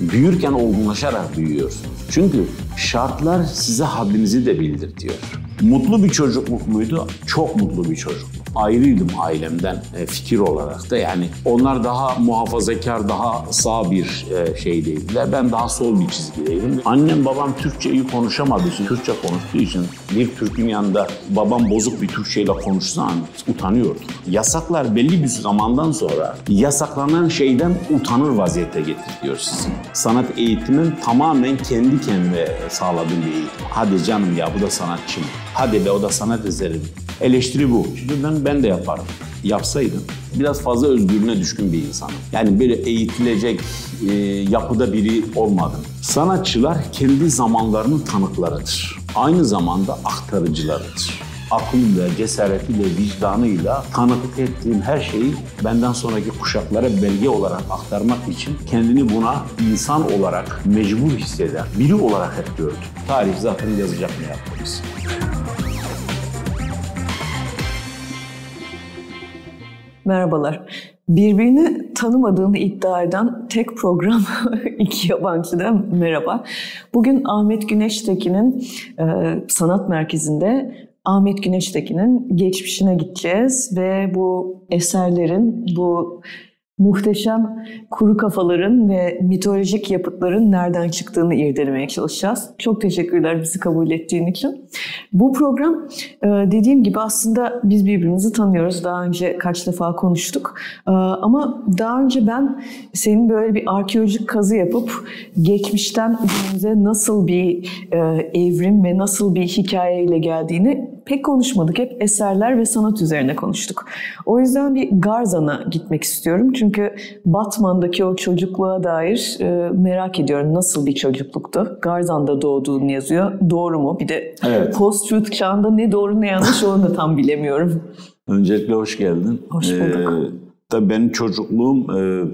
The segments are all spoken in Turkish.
Büyürken olgunlaşarak büyüyorsunuz. Çünkü şartlar size haddinizi de bildirtiyor. Mutlu bir çocukluk muydu? Çok mutlu bir çocukluk. Ayrıydım ailemden e, fikir olarak da. Yani onlar daha muhafazakar, daha sağ bir e, şeydeydiler. Ben daha sol bir çizgideydim. Annem babam Türkçeyi konuşamadığı için, Türkçe konuştuğu için bir Türk'ün yanında babam bozuk bir Türkçeyle konuşsa utanıyordum. Yasaklar belli bir zamandan sonra yasaklanan şeyden utanır vaziyette getiriyor sizi. Sanat eğitimin tamamen kendi kendime sağladığım bir eğitim. Hadi canım ya bu da sanatçı mı? Hadi be o da sanat eseri? Eleştiri bu. Çünkü ben, ben de yaparım. Yapsaydım. Biraz fazla özgürlüğüne düşkün bir insanım. Yani böyle eğitilecek e, yapıda biri olmadım. Sanatçılar kendi zamanlarının tanıklarıdır. Aynı zamanda aktarıcılarıdır aklıyla, cesaretiyle, vicdanıyla tanıklık ettiğim her şeyi benden sonraki kuşaklara belge olarak aktarmak için kendini buna insan olarak mecbur hisseden biri olarak hep gördüm. Tarih zaten yazacak ne yaptığımız. Merhabalar. Birbirini tanımadığını iddia eden tek program iki yabancıdan merhaba. Bugün Ahmet Güneştekin'in e, sanat merkezinde Ahmet Güneştekin'in geçmişine gideceğiz ve bu eserlerin, bu muhteşem kuru kafaların ve mitolojik yapıtların nereden çıktığını irdelemeye çalışacağız. Çok teşekkürler bizi kabul ettiğin için. Bu program e, dediğim gibi aslında biz birbirimizi tanıyoruz. Daha önce kaç defa konuştuk. E, ama daha önce ben senin böyle bir arkeolojik kazı yapıp geçmişten günümüze nasıl bir e, evrim ve nasıl bir hikayeyle geldiğini pek konuşmadık. Hep eserler ve sanat üzerine konuştuk. O yüzden bir Garzan'a gitmek istiyorum. Çünkü Batman'daki o çocukluğa dair e, merak ediyorum. Nasıl bir çocukluktu? Garzan'da doğduğunu yazıyor. Doğru mu? Bir de evet. post-truth çağında ne doğru ne yanlış onu da tam bilemiyorum. Öncelikle hoş geldin. Hoş bulduk. Ee, tabii benim çocukluğum e,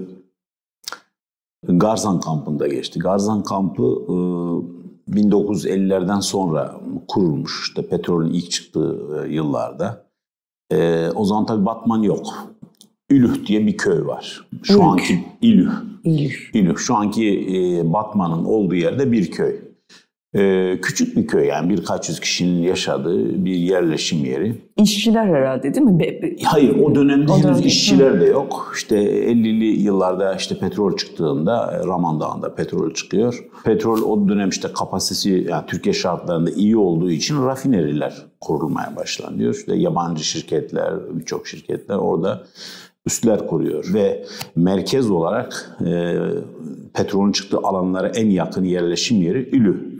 Garzan kampında geçti. Garzan kampı e, 1950'lerden sonra kurulmuş işte petrolün ilk çıktığı e, yıllarda. E, o zaman tabii Batman yok. Ülüh diye bir köy var. Şu Ülük. anki İlüh. İlüh. İlüh. Şu anki e, Batman'ın olduğu yerde bir köy. Ee, küçük bir köy yani birkaç yüz kişinin yaşadığı bir yerleşim yeri. İşçiler herhalde değil mi? Be- Hayır o dönemde o henüz işçiler de yok. İşte 50'li yıllarda işte petrol çıktığında Raman Dağı'nda petrol çıkıyor. Petrol o dönem işte kapasitesi yani Türkiye şartlarında iyi olduğu için rafineriler kurulmaya başlanıyor. İşte yabancı şirketler, birçok şirketler orada üstler kuruyor ve merkez olarak e, petrolün çıktığı alanlara en yakın yerleşim yeri Ülü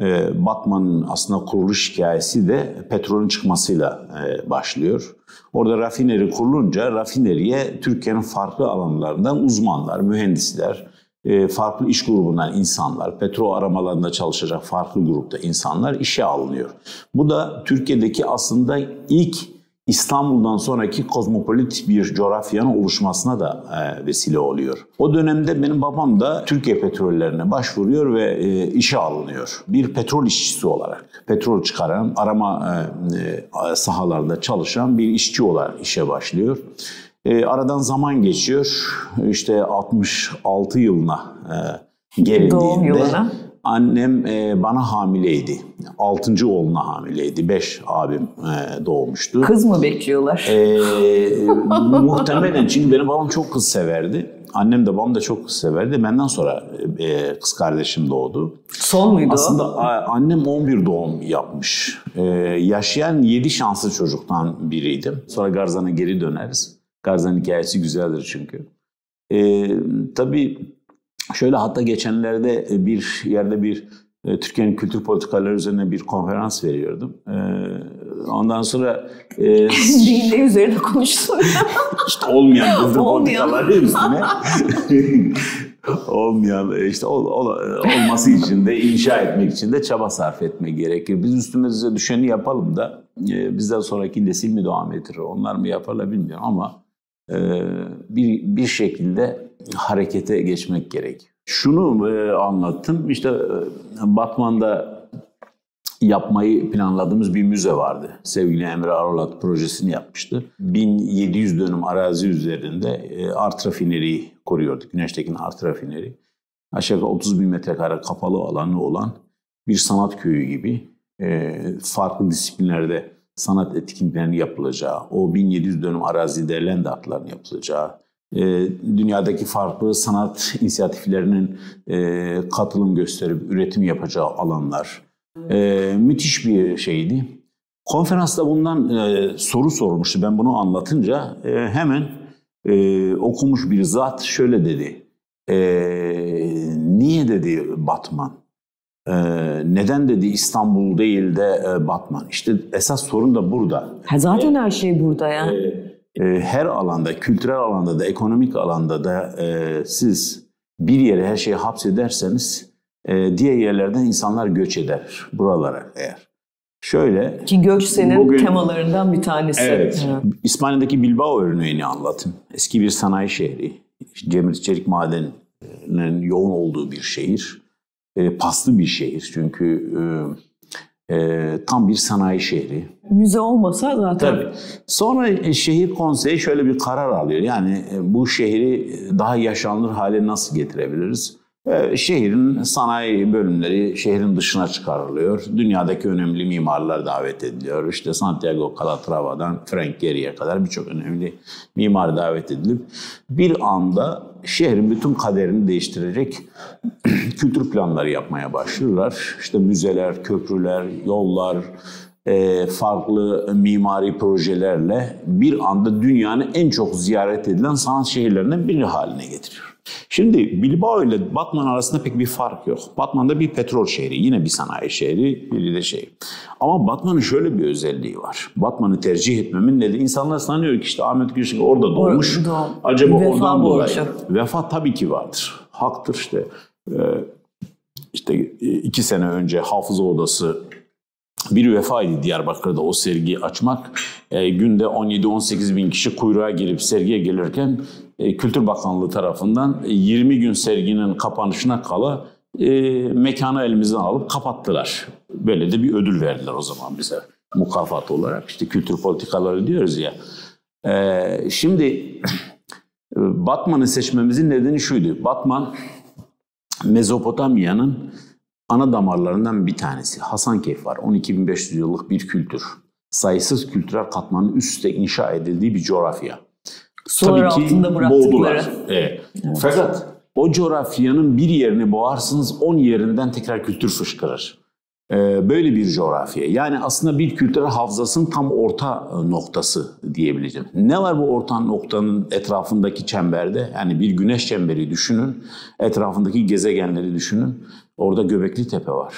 e, Batman'ın aslında kuruluş hikayesi de petrolün çıkmasıyla e, başlıyor. Orada rafineri kurulunca rafineriye Türkiye'nin farklı alanlarından uzmanlar, mühendisler, e, farklı iş grubundan insanlar, petrol aramalarında çalışacak farklı grupta insanlar işe alınıyor. Bu da Türkiye'deki aslında ilk İstanbul'dan sonraki kozmopolit bir coğrafyanın oluşmasına da e, vesile oluyor. O dönemde benim babam da Türkiye petrollerine başvuruyor ve e, işe alınıyor. Bir petrol işçisi olarak, petrol çıkaran, arama e, sahalarında çalışan bir işçi olarak işe başlıyor. Aradan zaman geçiyor. İşte 66 yılına gelindiğinde... Doğum yılına Annem e, bana hamileydi. Altıncı oğluna hamileydi. Beş abim e, doğmuştu. Kız mı bekliyorlar? E, muhtemelen çünkü benim babam çok kız severdi. Annem de babam da çok kız severdi. Benden sonra e, kız kardeşim doğdu. Son muydu Aslında a, annem 11 doğum yapmış. E, yaşayan 7 şanslı çocuktan biriydim. Sonra Garzan'a geri döneriz. Garzan hikayesi güzeldir çünkü. E, tabii Şöyle hatta geçenlerde e, bir yerde bir e, Türkiye'nin kültür politikaları üzerine bir konferans veriyordum. E, ondan sonra... E, Dinde üzerine konuştun. İşte olmayan kültür politikaları üstüne olmayan işte ol, ol, olması için de inşa etmek için de çaba sarf etmek gerekir. Biz üstümüze düşeni yapalım da bizden sonraki nesil mi devam eder? Onlar mı yaparlar bilmiyorum ama bir, bir şekilde harekete geçmek gerek. Şunu e, anlattım. İşte e, Batman'da yapmayı planladığımız bir müze vardı. Sevgili Emre Arolat projesini yapmıştı. 1700 dönüm arazi üzerinde e, art rafineri koruyorduk. Güneştekin art rafineri. aşağı yukarı 30 bin metrekare kapalı alanı olan bir sanat köyü gibi e, farklı disiplinlerde sanat etkinliklerinin yapılacağı, o 1700 dönüm arazide land artların yapılacağı, e, dünyadaki farklı sanat inisiyatiflerinin e, katılım gösterip üretim yapacağı alanlar. E, müthiş bir şeydi. Konferansta bundan e, soru sorulmuştu. Ben bunu anlatınca e, hemen e, okumuş bir zat şöyle dedi. E, niye dedi Batman? E, neden dedi İstanbul değil de e, Batman? İşte esas sorun da burada. Ha, zaten her şey burada ya. E, e, her alanda, kültürel alanda da, ekonomik alanda da e, siz bir yere her şeyi hapsederseniz e, diğer yerlerden insanlar göç eder buralara eğer. Şöyle. Ki göç senin bugün, temalarından bir tanesi. Evet. evet. İspanya'daki Bilbao örneğini anlatın. Eski bir sanayi şehri. Cemil çelik madeninin yoğun olduğu bir şehir. E, paslı bir şehir çünkü e, e, tam bir sanayi şehri. Müze olmasa zaten. Tabii. Sonra e, şehir konseyi şöyle bir karar alıyor. Yani e, bu şehri daha yaşanılır hale nasıl getirebiliriz? Şehrin sanayi bölümleri şehrin dışına çıkarılıyor. Dünyadaki önemli mimarlar davet ediliyor. İşte Santiago Calatrava'dan Frank Gehry'e kadar birçok önemli mimar davet edilip bir anda şehrin bütün kaderini değiştirecek kültür planları yapmaya başlıyorlar. İşte müzeler, köprüler, yollar, e, farklı mimari projelerle bir anda dünyanın en çok ziyaret edilen sanat şehirlerinden biri haline getiriyor. Şimdi Bilbao ile Batman arasında pek bir fark yok. Batman'da bir petrol şehri, yine bir sanayi şehri, biri de şey. Ama Batman'ın şöyle bir özelliği var. Batman'ı tercih etmemin nedeni insanlar sanıyor ki işte Ahmet Gülşen orada doğmuş. Doğ, Acaba vefa oradan dolayı. Vefa tabii ki vardır. Haktır işte. Ee, işte iki sene önce Hafıza Odası bir vefaydı Diyarbakır'da o sergiyi açmak. E, günde 17-18 bin kişi kuyruğa girip sergiye gelirken e, Kültür Bakanlığı tarafından 20 gün serginin kapanışına kala e, mekanı elimizden alıp kapattılar. Böyle de bir ödül verdiler o zaman bize mukafat olarak. İşte kültür politikaları diyoruz ya. E, şimdi Batman'ı seçmemizin nedeni şuydu. Batman Mezopotamya'nın ana damarlarından bir tanesi. Hasankeyf var. 12.500 yıllık bir kültür. Sayısız kültürel katmanın üst üste inşa edildiği bir coğrafya. Sular Tabii altında bıraktıkları. Evet. evet. Fakat o coğrafyanın bir yerini boğarsınız, on yerinden tekrar kültür fışkırır. Ee, böyle bir coğrafya. Yani aslında bir kültürel hafızasının tam orta e, noktası diyebileceğim. Ne var bu orta noktanın etrafındaki çemberde? Yani bir güneş çemberi düşünün, etrafındaki gezegenleri düşünün. Orada Göbekli Tepe var.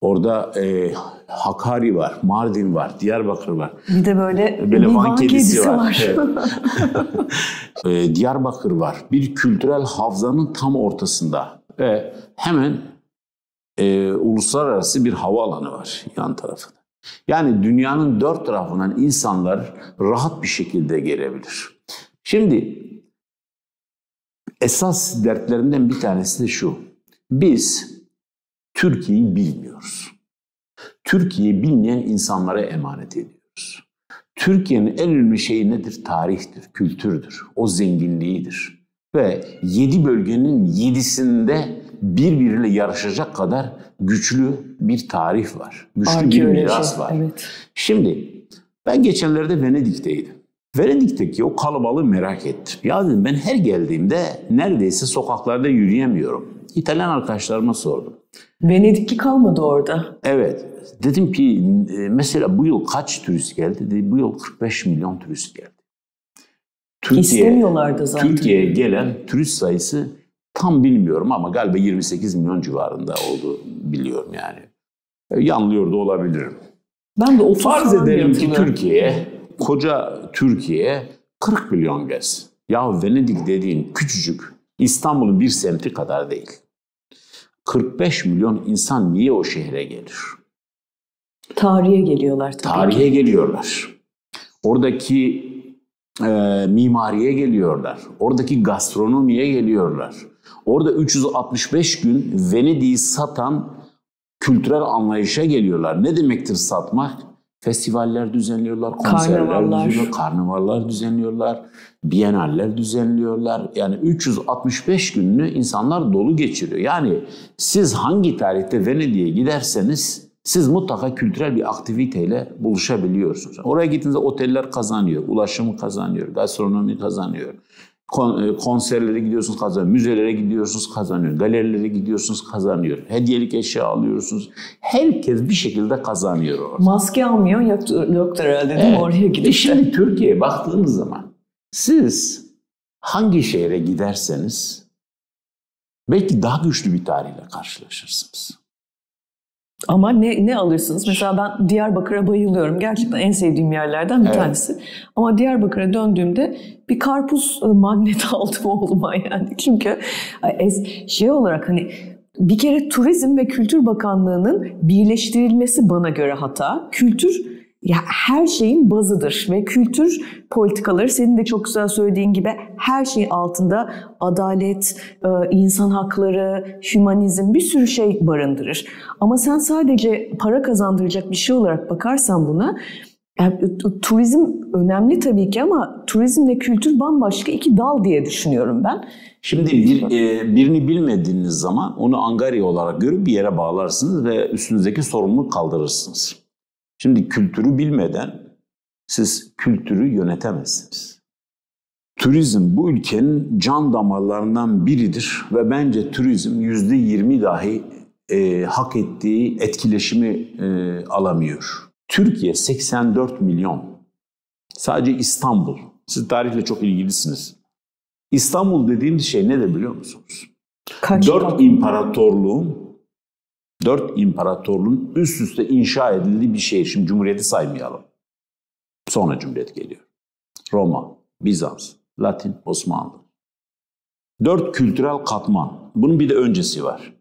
Orada e, Hakkari var, Mardin var, Diyarbakır var. Bir de böyle, böyle Van, Van kedisi, kedisi var. var. Evet. e, Diyarbakır var. Bir kültürel havzanın tam ortasında. Ve hemen e, uluslararası bir havaalanı var yan tarafında. Yani dünyanın dört tarafından insanlar rahat bir şekilde gelebilir. Şimdi esas dertlerinden bir tanesi de şu. Biz Türkiye'yi bilmiyoruz. Türkiye'yi bilmeyen insanlara emanet ediyoruz. Türkiye'nin en önemli şeyi nedir? Tarihtir, kültürdür. O zenginliğidir. Ve yedi bölgenin yedisinde birbiriyle yarışacak kadar güçlü bir tarih var. Güçlü bir miras var. Evet. Şimdi ben geçenlerde Venedik'teydim. Venedik'teki o kalabalığı merak ettim. Ya dedim ben her geldiğimde neredeyse sokaklarda yürüyemiyorum. İtalyan arkadaşlarıma sordum. Venedikli kalmadı orada. Evet. Dedim ki e, mesela bu yıl kaç turist geldi? Dedi, bu yıl 45 milyon turist geldi. Türkiye, İstemiyorlardı zaten. Türkiye'ye gelen turist sayısı tam bilmiyorum ama galiba 28 milyon civarında oldu biliyorum yani. E, yanılıyor da olabilirim. Ben de 30 Farz edelim ki Türkiye, koca Türkiye 40 milyon gez. Ya Venedik dediğin küçücük İstanbul'un bir semti kadar değil. 45 milyon insan niye o şehre gelir? Tarihe geliyorlar tabii Tarihe geliyorlar. Oradaki e, mimariye geliyorlar. Oradaki gastronomiye geliyorlar. Orada 365 gün Venedik'i satan kültürel anlayışa geliyorlar. Ne demektir satmak? Festivaller düzenliyorlar, konserler Karnavallar. düzenliyorlar, karnavallar düzenliyorlar, biyenaller düzenliyorlar. Yani 365 gününü insanlar dolu geçiriyor. Yani siz hangi tarihte Venedik'e giderseniz siz mutlaka kültürel bir aktiviteyle buluşabiliyorsunuz. Oraya gittiğinizde oteller kazanıyor, ulaşımı kazanıyor, gastronomi kazanıyor. E, konserlere gidiyorsunuz kazanıyor, müzelere gidiyorsunuz kazanıyor, galerilere gidiyorsunuz kazanıyor, hediyelik eşya alıyorsunuz. Herkes bir şekilde kazanıyor orada. Maske almıyor yok, herhalde değil mi Evet. oraya E gidip. şimdi Türkiye'ye baktığınız zaman siz hangi şehre giderseniz belki daha güçlü bir tarihle karşılaşırsınız. Ama ne, ne alırsınız? Mesela ben Diyarbakır'a bayılıyorum. Gerçekten en sevdiğim yerlerden bir Evet. tanesi. Ama Diyarbakır'a döndüğümde bir karpuz e, magneti aldım oğluma yani. Çünkü şey olarak hani bir kere Turizm ve Kültür Bakanlığı'nın birleştirilmesi bana göre hata. Kültür ya her şeyin bazıdır ve kültür politikaları senin de çok güzel söylediğin gibi her şeyin altında adalet, e, insan hakları, hümanizm bir sürü şey barındırır. Ama sen sadece para kazandıracak bir şey olarak bakarsan buna turizm önemli tabii ki ama turizmle kültür bambaşka iki dal diye düşünüyorum ben. Şimdi bir, e, birini bilmediğiniz zaman onu angarya olarak görüp bir yere bağlarsınız ve üstünüzdeki sorumluluğu kaldırırsınız. Şimdi kültürü bilmeden siz kültürü yönetemezsiniz. Turizm bu ülkenin can damarlarından biridir ve bence turizm yüzde yirmi dahi e, hak ettiği etkileşimi e, alamıyor. Türkiye 84 milyon. Sadece İstanbul. Siz tarihle çok ilgilisiniz. İstanbul dediğimiz şey nedir biliyor musunuz? Kaç Dört imparatorluğun dört imparatorluğun üst üste inşa edildiği bir şehir. Şimdi Cumhuriyeti saymayalım. Sonra Cumhuriyet geliyor. Roma, Bizans, Latin, Osmanlı. Dört kültürel katman. Bunun bir de öncesi var.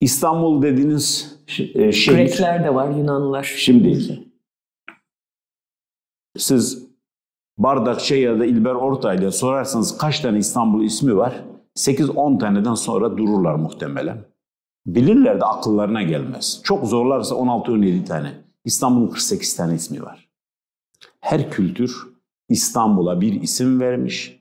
İstanbul dediğiniz e, şehir... Grekler de var, Yunanlılar. Şimdi siz Bardakçı ya da İlber Ortaylı'ya sorarsanız kaç tane İstanbul ismi var? 8-10 taneden sonra dururlar muhtemelen. Bilirler de akıllarına gelmez. Çok zorlarsa 16-17 tane. İstanbul'un 48 tane ismi var. Her kültür İstanbul'a bir isim vermiş.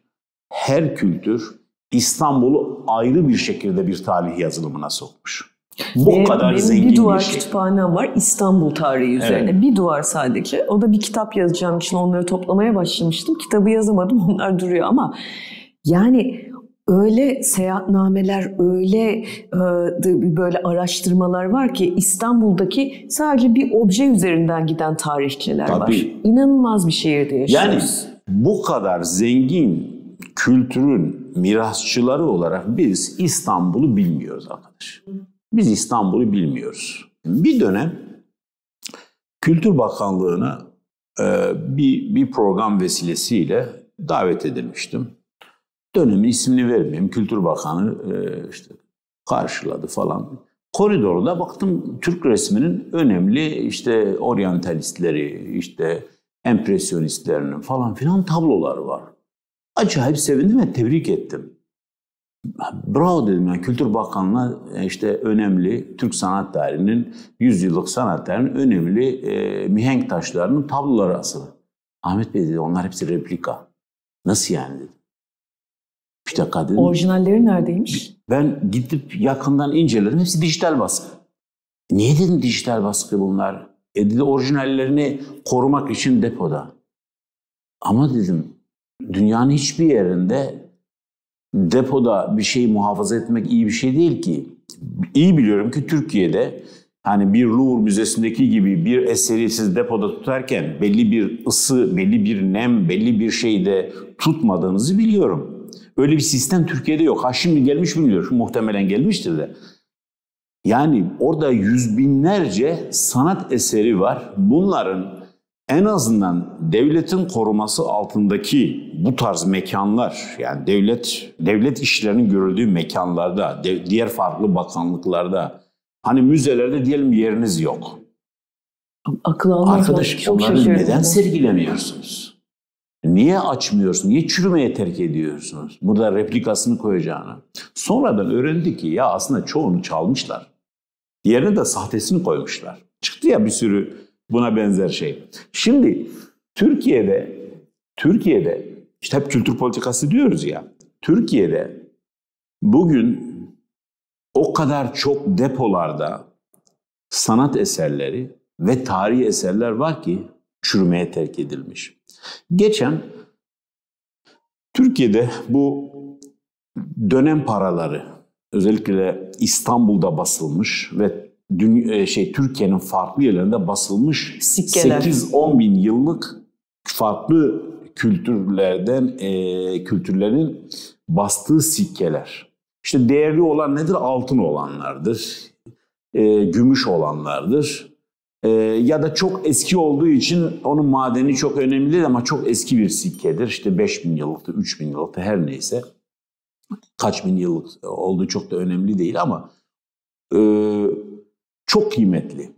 Her kültür İstanbul'u ayrı bir şekilde bir tarih yazılımına sokmuş. Bu Benim- kadar benim zengin bir duvar bir şey. kütüphanem var İstanbul tarihi üzerine. Bir duvar sadece. O da bir kitap yazacağım için onları toplamaya başlamıştım. Kitabı yazamadım onlar duruyor ama yani öyle seyahatnameler, öyle e, böyle araştırmalar var ki İstanbul'daki sadece bir obje üzerinden giden tarihçiler var. Tabii. İnanılmaz bir şehirde Yani yaşıyoruz. bu kadar zengin kültürün mirasçıları olarak biz İstanbul'u bilmiyoruz arkadaş. Biz İstanbul'u bilmiyoruz. Bir dönem Kültür Bakanlığı'na e, bir, bir program vesilesiyle davet edilmiştim. Dönemin ismini vermeyeyim. Kültür Bakanı e, işte karşıladı falan. Koridorda baktım Türk resminin önemli işte oryantalistleri, işte empresyonistlerinin falan filan tabloları var. Acayip sevindim ve tebrik ettim. Bravo dedim yani Kültür Bakanlığı e, işte önemli Türk sanat tarihinin, yüzyıllık sanat tarihinin önemli e, mihenk taşlarının tabloları asılı. Ahmet Bey dedi onlar hepsi replika. Nasıl yani dedim. Bir dakika dedim. Orijinalleri neredeymiş? Ben gidip yakından inceledim. Hepsi dijital baskı. Niye dedim dijital baskı bunlar? E dedi orijinallerini korumak için depoda. Ama dedim dünyanın hiçbir yerinde depoda bir şeyi muhafaza etmek iyi bir şey değil ki. İyi biliyorum ki Türkiye'de hani bir Louvre Müzesi'ndeki gibi bir eseri siz depoda tutarken belli bir ısı, belli bir nem, belli bir şeyde tutmadığınızı biliyorum. Öyle bir sistem Türkiye'de yok. Ha şimdi gelmiş bilmiyorum. Muhtemelen gelmiştir de. Yani orada yüz binlerce sanat eseri var. Bunların en azından devletin koruması altındaki bu tarz mekanlar yani devlet devlet işlerinin görüldüğü mekanlarda, de- diğer farklı bakanlıklarda hani müzelerde diyelim yeriniz yok. Akıl almaz. Arkadaş çok onları neden sergilemiyorsunuz? Niye açmıyorsun? Niye çürümeye terk ediyorsunuz? Burada replikasını koyacağını. Sonradan öğrendi ki ya aslında çoğunu çalmışlar. Yerine de sahtesini koymuşlar. Çıktı ya bir sürü Buna benzer şey. Şimdi Türkiye'de Türkiye'de işte hep kültür politikası diyoruz ya. Türkiye'de bugün o kadar çok depolarda sanat eserleri ve tarihi eserler var ki çürümeye terk edilmiş. Geçen Türkiye'de bu dönem paraları özellikle İstanbul'da basılmış ve dünya, şey Türkiye'nin farklı yerlerinde basılmış 8-10 bin yıllık farklı kültürlerden e, kültürlerin bastığı sikkeler. İşte değerli olan nedir? Altın olanlardır, e, gümüş olanlardır. E, ya da çok eski olduğu için onun madeni çok önemli değil ama çok eski bir sikkedir. İşte 5000 yıllıktı, 3000 yıllıktı her neyse. Kaç bin yıllık olduğu çok da önemli değil ama e, çok kıymetli.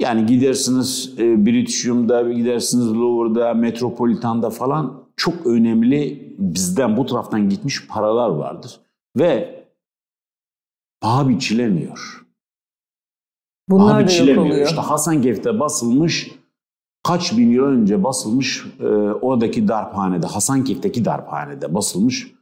Yani gidersiniz e, Britishum'da, gidersiniz Louvre'da, Metropolitan'da falan çok önemli bizden bu taraftan gitmiş paralar vardır. Ve paha biçilemiyor. Bunlar paha da biçilemiyor. İşte Hasankeyf'te basılmış kaç bin yıl önce basılmış e, oradaki darphanede, Hasankeyf'teki darphanede basılmış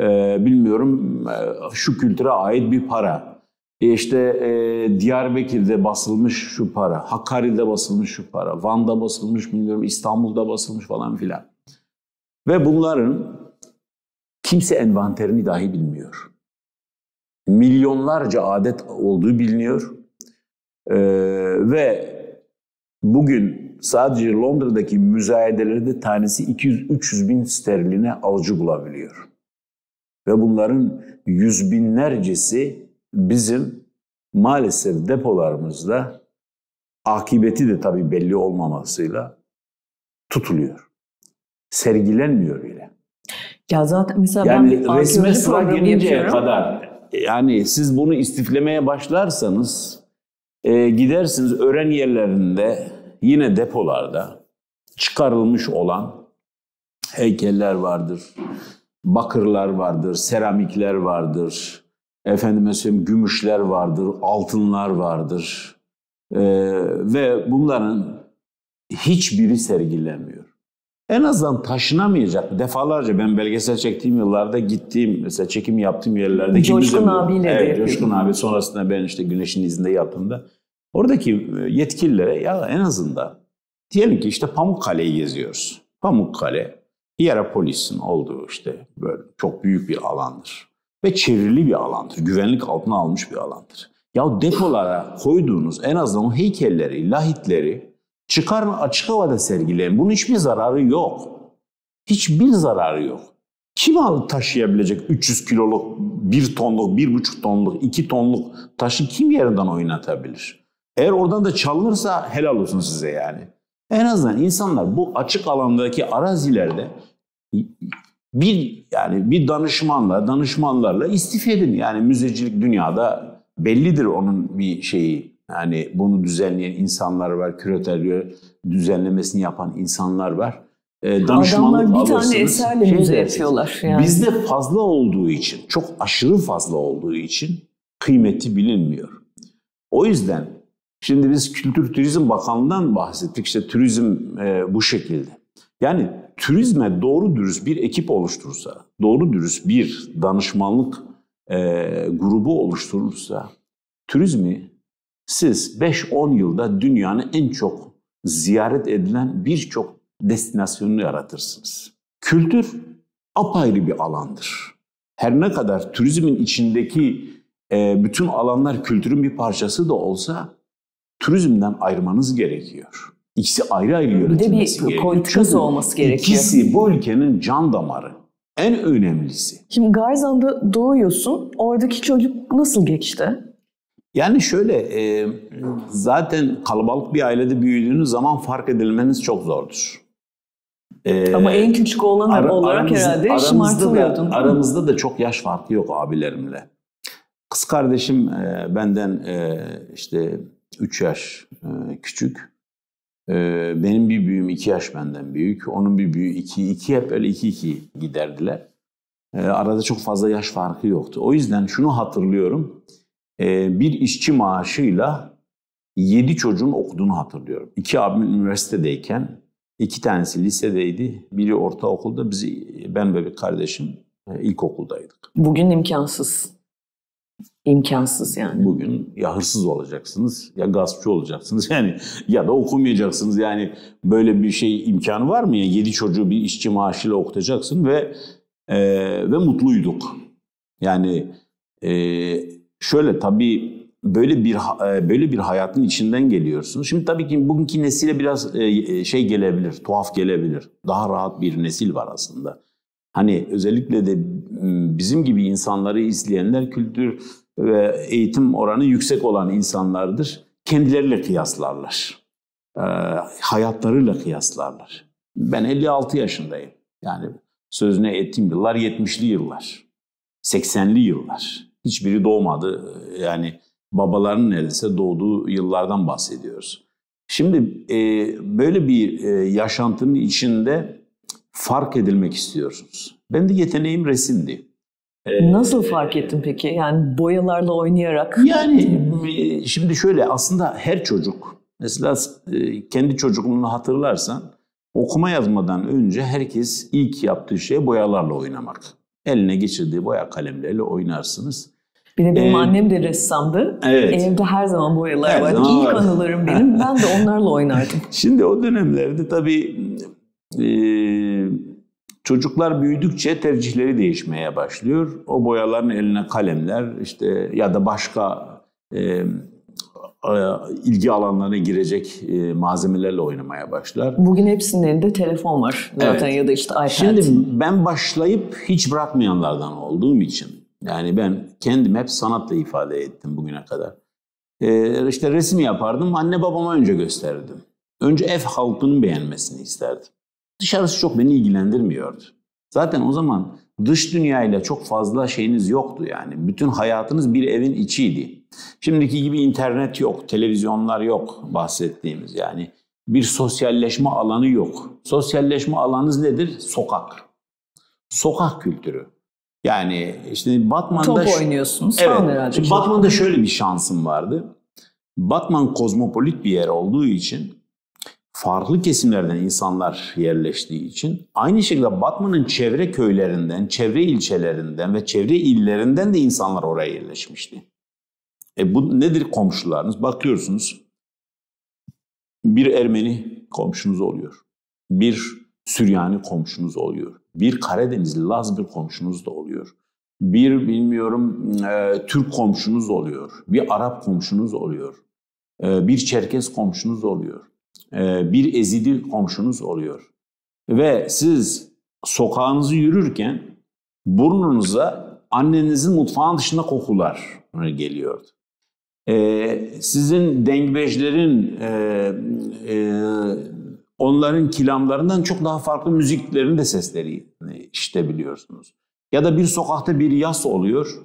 e, bilmiyorum e, şu kültüre ait bir para. E işte e, Diyarbakır'da basılmış şu para, Hakkari'de basılmış şu para, Van'da basılmış bilmiyorum İstanbul'da basılmış falan filan. Ve bunların kimse envanterini dahi bilmiyor. Milyonlarca adet olduğu biliniyor. Ee, ve bugün sadece Londra'daki müzayedelerde tanesi 200-300 bin sterline alıcı bulabiliyor. Ve bunların yüz binlercesi bizim maalesef depolarımızda akıbeti de tabii belli olmamasıyla tutuluyor. Sergilenmiyor bile. Ya zaten mesela yani ben resme sıra gelinceye kadar yani siz bunu istiflemeye başlarsanız e, gidersiniz öğren yerlerinde yine depolarda çıkarılmış olan heykeller vardır, bakırlar vardır, seramikler vardır, efendime söyleyeyim gümüşler vardır, altınlar vardır ee, ve bunların hiçbiri sergilenmiyor. En azından taşınamayacak. Defalarca ben belgesel çektiğim yıllarda gittiğim, mesela çekim yaptığım yerlerde... Coşkun abiyle evet, de Coşkun abi sonrasında ben işte Güneş'in izinde yaptığımda oradaki e, yetkililere ya en azından diyelim ki işte Pamukkale'yi geziyoruz. Pamukkale Hierapolis'in olduğu işte böyle çok büyük bir alandır. Ve çevrili bir alandır. Güvenlik altına almış bir alandır. Ya depolara koyduğunuz en azından o heykelleri, lahitleri çıkarın açık havada sergileyin. Bunun hiçbir zararı yok. Hiçbir zararı yok. Kim alıp taşıyabilecek 300 kiloluk, 1 tonluk, 1,5 tonluk, 2 tonluk taşı kim yerinden oynatabilir? Eğer oradan da çalınırsa helal olsun size yani. En azından insanlar bu açık alandaki arazilerde bir yani bir danışmanla, danışmanlarla istif edin. Yani müzecilik dünyada bellidir onun bir şeyi. Yani bunu düzenleyen insanlar var, küratörlüğü düzenlemesini yapan insanlar var. E, danışmanlık Adamlar bir tane eserle şey müze yapıyorlar. Yani. Bizde fazla olduğu için, çok aşırı fazla olduğu için kıymeti bilinmiyor. O yüzden şimdi biz Kültür Turizm Bakanlığı'ndan bahsettik. İşte turizm e, bu şekilde. Yani turizme doğru dürüst bir ekip oluşturursa, doğru dürüst bir danışmanlık e, grubu oluşturursa, turizmi siz 5-10 yılda dünyanın en çok ziyaret edilen birçok destinasyonunu yaratırsınız. Kültür apayrı bir alandır. Her ne kadar turizmin içindeki e, bütün alanlar kültürün bir parçası da olsa turizmden ayırmanız gerekiyor. İkisi ayrı ayrı yönetilmesi gerekiyor. Bir politikası olması gerekiyor. İkisi bu ülkenin can damarı. En önemlisi. Şimdi Garzan'da doğuyorsun. Oradaki çocuk nasıl geçti? Yani şöyle, e, zaten kalabalık bir ailede büyüdüğünüz zaman fark edilmeniz çok zordur. E, Ama en küçük olan ara, olarak aramız, herhalde aramızda da, aramızda da çok yaş farkı yok abilerimle. Kız kardeşim e, benden e, işte 3 yaş e, küçük. Ee, benim bir büyüğüm iki yaş benden büyük. Onun bir büyüğü iki. iki hep öyle iki iki giderdiler. Ee, arada çok fazla yaş farkı yoktu. O yüzden şunu hatırlıyorum. Bir işçi maaşıyla yedi çocuğun okuduğunu hatırlıyorum. İki abim üniversitedeyken iki tanesi lisedeydi. Biri ortaokulda. Bizi, ben ve bir kardeşim e, ilkokuldaydık. Bugün imkansız. İmkansız yani. Bugün ya hırsız olacaksınız ya gaspçı olacaksınız yani ya da okumayacaksınız yani böyle bir şey imkanı var mı ya yedi çocuğu bir işçi maaşıyla okutacaksın ve e, ve mutluyduk yani e, şöyle tabii böyle bir e, böyle bir hayatın içinden geliyorsunuz. Şimdi tabii ki bugünkü nesile biraz e, şey gelebilir, tuhaf gelebilir. Daha rahat bir nesil var aslında. Hani özellikle de bizim gibi insanları izleyenler kültür ve eğitim oranı yüksek olan insanlardır. Kendileriyle kıyaslarlar. E, hayatlarıyla kıyaslarlar. Ben 56 yaşındayım. Yani sözüne ettiğim yıllar 70'li yıllar. 80'li yıllar. Hiçbiri doğmadı. Yani babaların neredeyse doğduğu yıllardan bahsediyoruz. Şimdi e, böyle bir e, yaşantının içinde fark edilmek istiyorsunuz. Ben de yeteneğim resimdi. E, Nasıl fark ettin peki? Yani boyalarla oynayarak. Yani şimdi şöyle aslında her çocuk mesela e, kendi çocukluğunu hatırlarsan okuma yazmadan önce herkes ilk yaptığı şey boyalarla oynamak. Eline geçirdiği boya kalemleriyle oynarsınız. Bir de benim ee, annem de ressamdı. Evet. Evde her zaman boyalar her vardı. İlk anılarım benim. Ben de onlarla oynardım. Şimdi o dönemlerde tabii e, çocuklar büyüdükçe tercihleri değişmeye başlıyor. O boyaların eline kalemler işte ya da başka e, ilgi alanlarına girecek e, malzemelerle oynamaya başlar. Bugün hepsinin elinde telefon var zaten evet. ya da işte iPad. Şimdi ben başlayıp hiç bırakmayanlardan olduğum için yani ben kendim hep sanatla ifade ettim bugüne kadar. Ee, işte resim yapardım, anne babama önce gösterirdim. Önce ev halkının beğenmesini isterdim. Dışarısı çok beni ilgilendirmiyordu. Zaten o zaman dış dünyayla çok fazla şeyiniz yoktu yani. Bütün hayatınız bir evin içiydi. Şimdiki gibi internet yok, televizyonlar yok bahsettiğimiz yani. Bir sosyalleşme alanı yok. Sosyalleşme alanınız nedir? Sokak. Sokak kültürü. Yani işte Batman'da... Top oynuyorsunuz evet, falan herhalde. Şimdi Batman'da şöyle bir şansım vardı. Batman kozmopolit bir yer olduğu için farklı kesimlerden insanlar yerleştiği için aynı şekilde Batman'ın çevre köylerinden, çevre ilçelerinden ve çevre illerinden de insanlar oraya yerleşmişti. E bu nedir komşularınız? Bakıyorsunuz bir Ermeni komşunuz oluyor. Bir Süryani komşunuz oluyor. Bir Karadenizli Laz bir komşunuz da oluyor. Bir bilmiyorum e, Türk komşunuz oluyor. Bir Arap komşunuz oluyor. E, bir Çerkes komşunuz oluyor. E, bir Ezidi komşunuz oluyor. Ve siz sokağınızı yürürken burnunuza annenizin mutfağın dışında kokular geliyordu. Ee, sizin dengbejlerin e, e, onların kilamlarından çok daha farklı müziklerin de sesleri işitebiliyorsunuz. Ya da bir sokakta bir yas oluyor.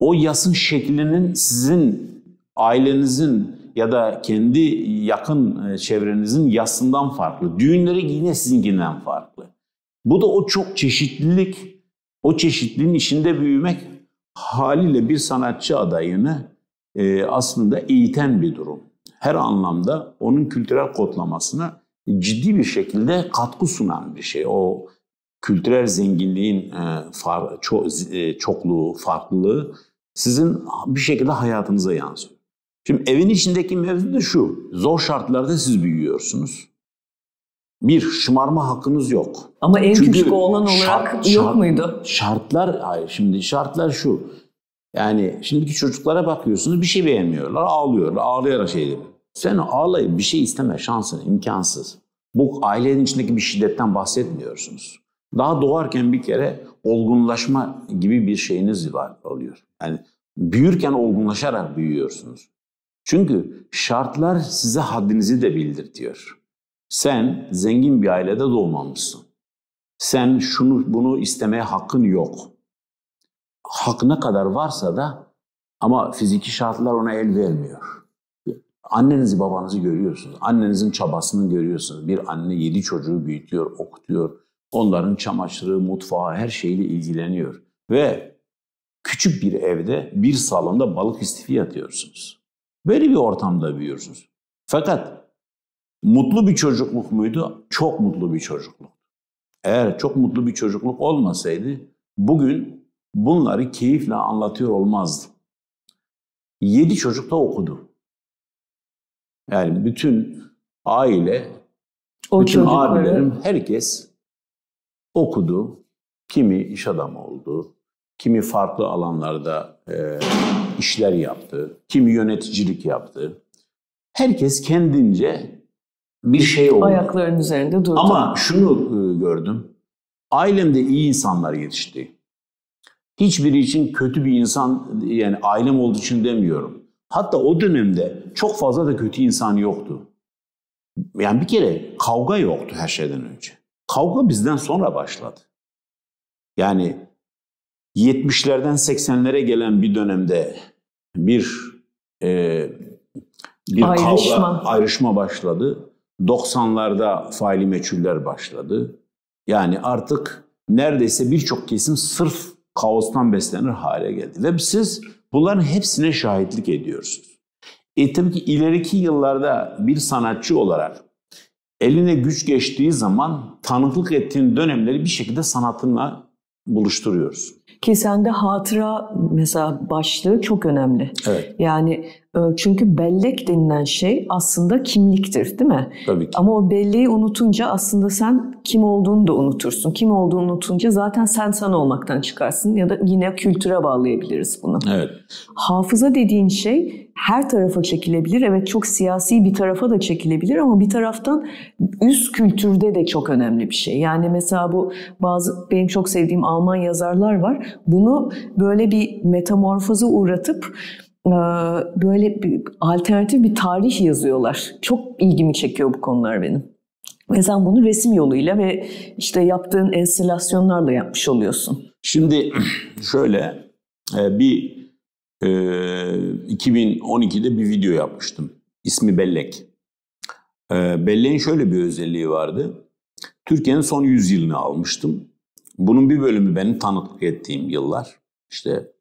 O yasın şeklinin sizin ailenizin ya da kendi yakın e, çevrenizin yasından farklı. Düğünleri yine sizinkinden farklı. Bu da o çok çeşitlilik, o çeşitliliğin içinde büyümek haliyle bir sanatçı adayını e, aslında eğiten bir durum. Her anlamda onun kültürel kodlamasına ciddi bir şekilde katkı sunan bir şey. O kültürel zenginliğin e, çokluğu, farklılığı sizin bir şekilde hayatınıza yansıyor. Şimdi evin içindeki mevzu da şu. Zor şartlarda siz büyüyorsunuz. Bir, şımarma hakkınız yok. Ama en Çünkü küçük oğlan olarak şart, yok şart, muydu? Şartlar, hayır şimdi şartlar şu. Yani şimdiki çocuklara bakıyorsunuz bir şey beğenmiyorlar, ağlıyorlar, ağlayarak şey diyor. Sen ağlayıp bir şey isteme şansın imkansız. Bu ailenin içindeki bir şiddetten bahsetmiyorsunuz. Daha doğarken bir kere olgunlaşma gibi bir şeyiniz var oluyor. Yani büyürken olgunlaşarak büyüyorsunuz. Çünkü şartlar size haddinizi de bildirtiyor. Sen zengin bir ailede doğmamışsın. Sen şunu bunu istemeye hakkın yok. Hak ne kadar varsa da ama fiziki şartlar ona el vermiyor. Annenizi babanızı görüyorsunuz. Annenizin çabasını görüyorsunuz. Bir anne yedi çocuğu büyütüyor, okutuyor. Onların çamaşırı, mutfağı her şeyle ilgileniyor. Ve küçük bir evde bir salonda balık istifi yatıyorsunuz. Böyle bir ortamda büyüyorsunuz. Fakat mutlu bir çocukluk muydu? Çok mutlu bir çocukluk. Eğer çok mutlu bir çocukluk olmasaydı bugün bunları keyifle anlatıyor olmazdı. Yedi çocuk da okudu. Yani bütün aile, O bütün çocukları- abilerim, herkes okudu. Kimi iş adamı oldu, kimi farklı alanlarda e, işler yaptı, kimi yöneticilik yaptı. Herkes kendince bir şey oldu. ayaklarının üzerinde durdu. Ama şunu e, gördüm. Ailemde iyi insanlar yetişti. Hiçbiri için kötü bir insan yani ailem olduğu için demiyorum. Hatta o dönemde çok fazla da kötü insan yoktu. Yani bir kere kavga yoktu her şeyden önce. Kavga bizden sonra başladı. Yani 70'lerden 80'lere gelen bir dönemde bir e, bir Ayrışma. kavga, ayrışma başladı. 90'larda faili meçhuller başladı. Yani artık neredeyse birçok kesim sırf kaostan beslenir hale geldi. Ve siz bunların hepsine şahitlik ediyorsunuz. E tabii ki ileriki yıllarda bir sanatçı olarak eline güç geçtiği zaman tanıklık ettiğin dönemleri bir şekilde sanatınla buluşturuyoruz. Ki sende hatıra mesela başlığı çok önemli. Evet, Yani çünkü bellek denilen şey aslında kimliktir değil mi? tabii ki. Ama o belleği unutunca aslında sen kim olduğunu da unutursun. Kim olduğunu unutunca zaten sen sen olmaktan çıkarsın ya da yine kültüre bağlayabiliriz bunu. Evet. Hafıza dediğin şey her tarafa çekilebilir. Evet çok siyasi bir tarafa da çekilebilir ama bir taraftan üst kültürde de çok önemli bir şey. Yani mesela bu bazı benim çok sevdiğim Alman yazarlar var. Bunu böyle bir metamorfoza uğratıp böyle bir alternatif bir tarih yazıyorlar. Çok ilgimi çekiyor bu konular benim. Ve sen bunu resim yoluyla ve işte yaptığın enstalasyonlarla yapmış oluyorsun. Şimdi şöyle e, bir e, 2012'de bir video yapmıştım. İsmi Bellek. E, Bellek'in şöyle bir özelliği vardı. Türkiye'nin son 100 yılını almıştım. Bunun bir bölümü benim tanıklık ettiğim yıllar. İşte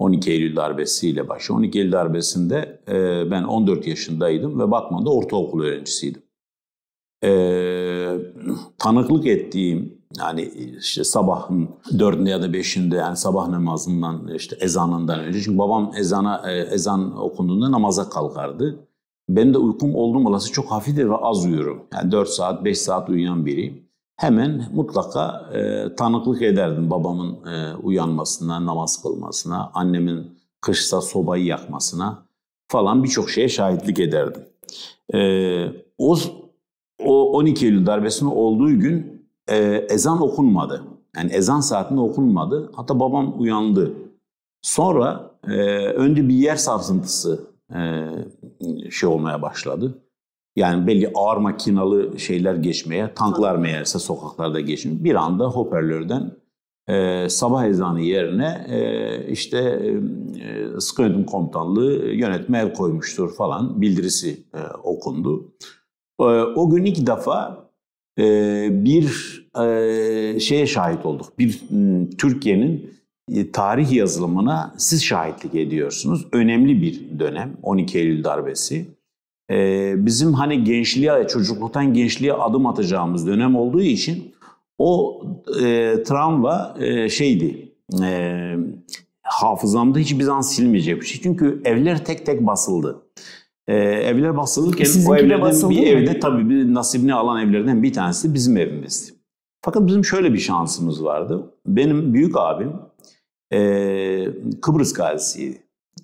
12 Eylül darbesiyle başlıyor. 12 Eylül darbesinde e, ben 14 yaşındaydım ve Batman'da ortaokul öğrencisiydim. E, tanıklık ettiğim yani işte sabahın dördünde ya da beşinde yani sabah namazından işte ezanından önce çünkü babam ezana e, ezan okunduğunda namaza kalkardı. Ben de uykum olduğum olası çok hafiftir ve az uyurum. Yani 4 saat 5 saat uyuyan biriyim. Hemen mutlaka e, tanıklık ederdim babamın e, uyanmasına, namaz kılmasına, annemin kışsa sobayı yakmasına falan birçok şeye şahitlik ederdim. E, o, o 12 Eylül darbesinin olduğu gün e, ezan okunmadı. Yani ezan saatinde okunmadı. Hatta babam uyandı. Sonra e, önce bir yer sarsıntısı e, şey olmaya başladı. Yani belli ağır makinalı şeyler geçmeye, tanklar meğerse sokaklarda geçmiyor. Bir anda hoparlörden e, sabah ezanı yerine e, işte e, sıkı yönetim komutanlığı yönetme el koymuştur falan bildirisi e, okundu. E, o gün ilk defa e, bir e, şeye şahit olduk. Bir m, Türkiye'nin e, tarih yazılımına siz şahitlik ediyorsunuz. Önemli bir dönem 12 Eylül darbesi. Ee, bizim hani gençliğe, çocukluktan gençliğe adım atacağımız dönem olduğu için o e, travma e, şeydi, e, hafızamda hiçbir zaman silmeyecek bir şey. Çünkü evler tek tek basıldı. E, evler basılırken Sizinki o de evlerden bir mı? evde tabii bir nasibini alan evlerden bir tanesi bizim evimizdi. Fakat bizim şöyle bir şansımız vardı. Benim büyük abim e, Kıbrıs gazisiydi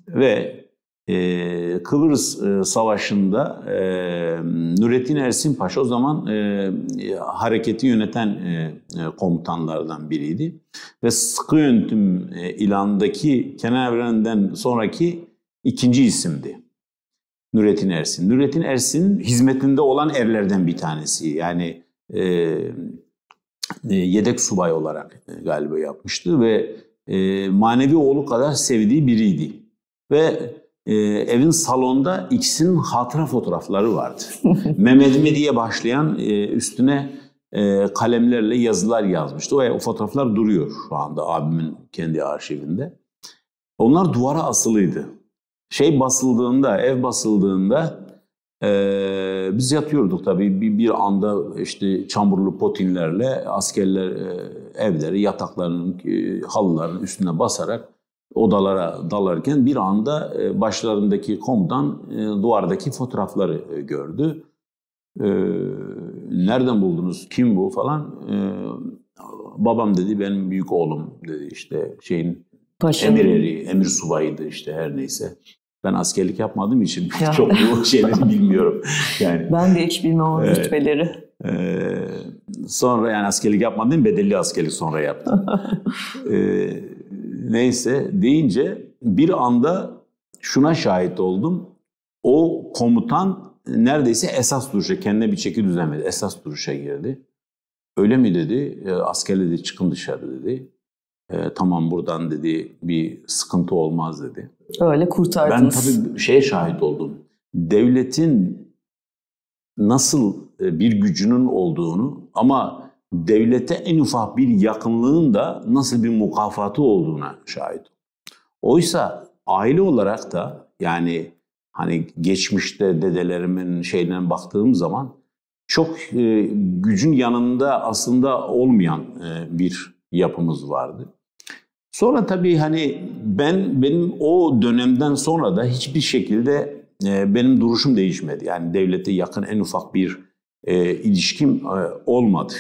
ve ee, Kıbrıs e, Savaşı'nda e, Nurettin Ersin Paşa o zaman e, hareketi yöneten e, e, komutanlardan biriydi. Ve sıkı yönetim e, ilandaki Kenan Evren'den sonraki ikinci isimdi. Nurettin Ersin. Nurettin Ersin hizmetinde olan erlerden bir tanesi. Yani e, e, yedek subay olarak e, galiba yapmıştı ve e, manevi oğlu kadar sevdiği biriydi. Ve e, evin salonda ikisinin hatıra fotoğrafları vardı. Mehmet'ime diye başlayan e, üstüne e, kalemlerle yazılar yazmıştı. O, o fotoğraflar duruyor şu anda abimin kendi arşivinde. Onlar duvara asılıydı. Şey basıldığında, ev basıldığında Ee, biz yatıyorduk tabii bir, bir anda işte çamurlu potinlerle askerler e, evleri yataklarının e, halıların üstüne basarak odalara dalarken bir anda e, başlarındaki komutan e, duvardaki fotoğrafları e, gördü. Nereden buldunuz? Kim bu falan? Babam dedi benim büyük oğlum dedi işte şeyin Paşa. emir eri, emir subayıydı işte her neyse. Ben askerlik yapmadığım için ya. çok bu şeyleri bilmiyorum. Yani ben de hiç bilmem o evet. rütbeleri. Ee, sonra yani askerlik yapmadığım bedelli askerlik sonra yaptım. ee, neyse deyince bir anda şuna şahit oldum. O komutan neredeyse esas duruşa, kendine bir çeki düzenmedi. Esas duruşa girdi. Öyle mi dedi, e, asker dedi çıkın dışarı dedi. E, tamam buradan dedi bir sıkıntı olmaz dedi. Öyle kurtardınız. Ben tabii şeye şahit oldum. Devletin nasıl e, bir gücünün olduğunu ama devlete en ufak bir yakınlığın da nasıl bir mukafatı olduğuna şahit. Oysa aile olarak da yani hani geçmişte dedelerimin şeyden baktığım zaman çok e, gücün yanında aslında olmayan e, bir yapımız vardı. Sonra tabii hani ben benim o dönemden sonra da hiçbir şekilde e, benim duruşum değişmedi. Yani devlete yakın en ufak bir e, ilişkim e, olmadı.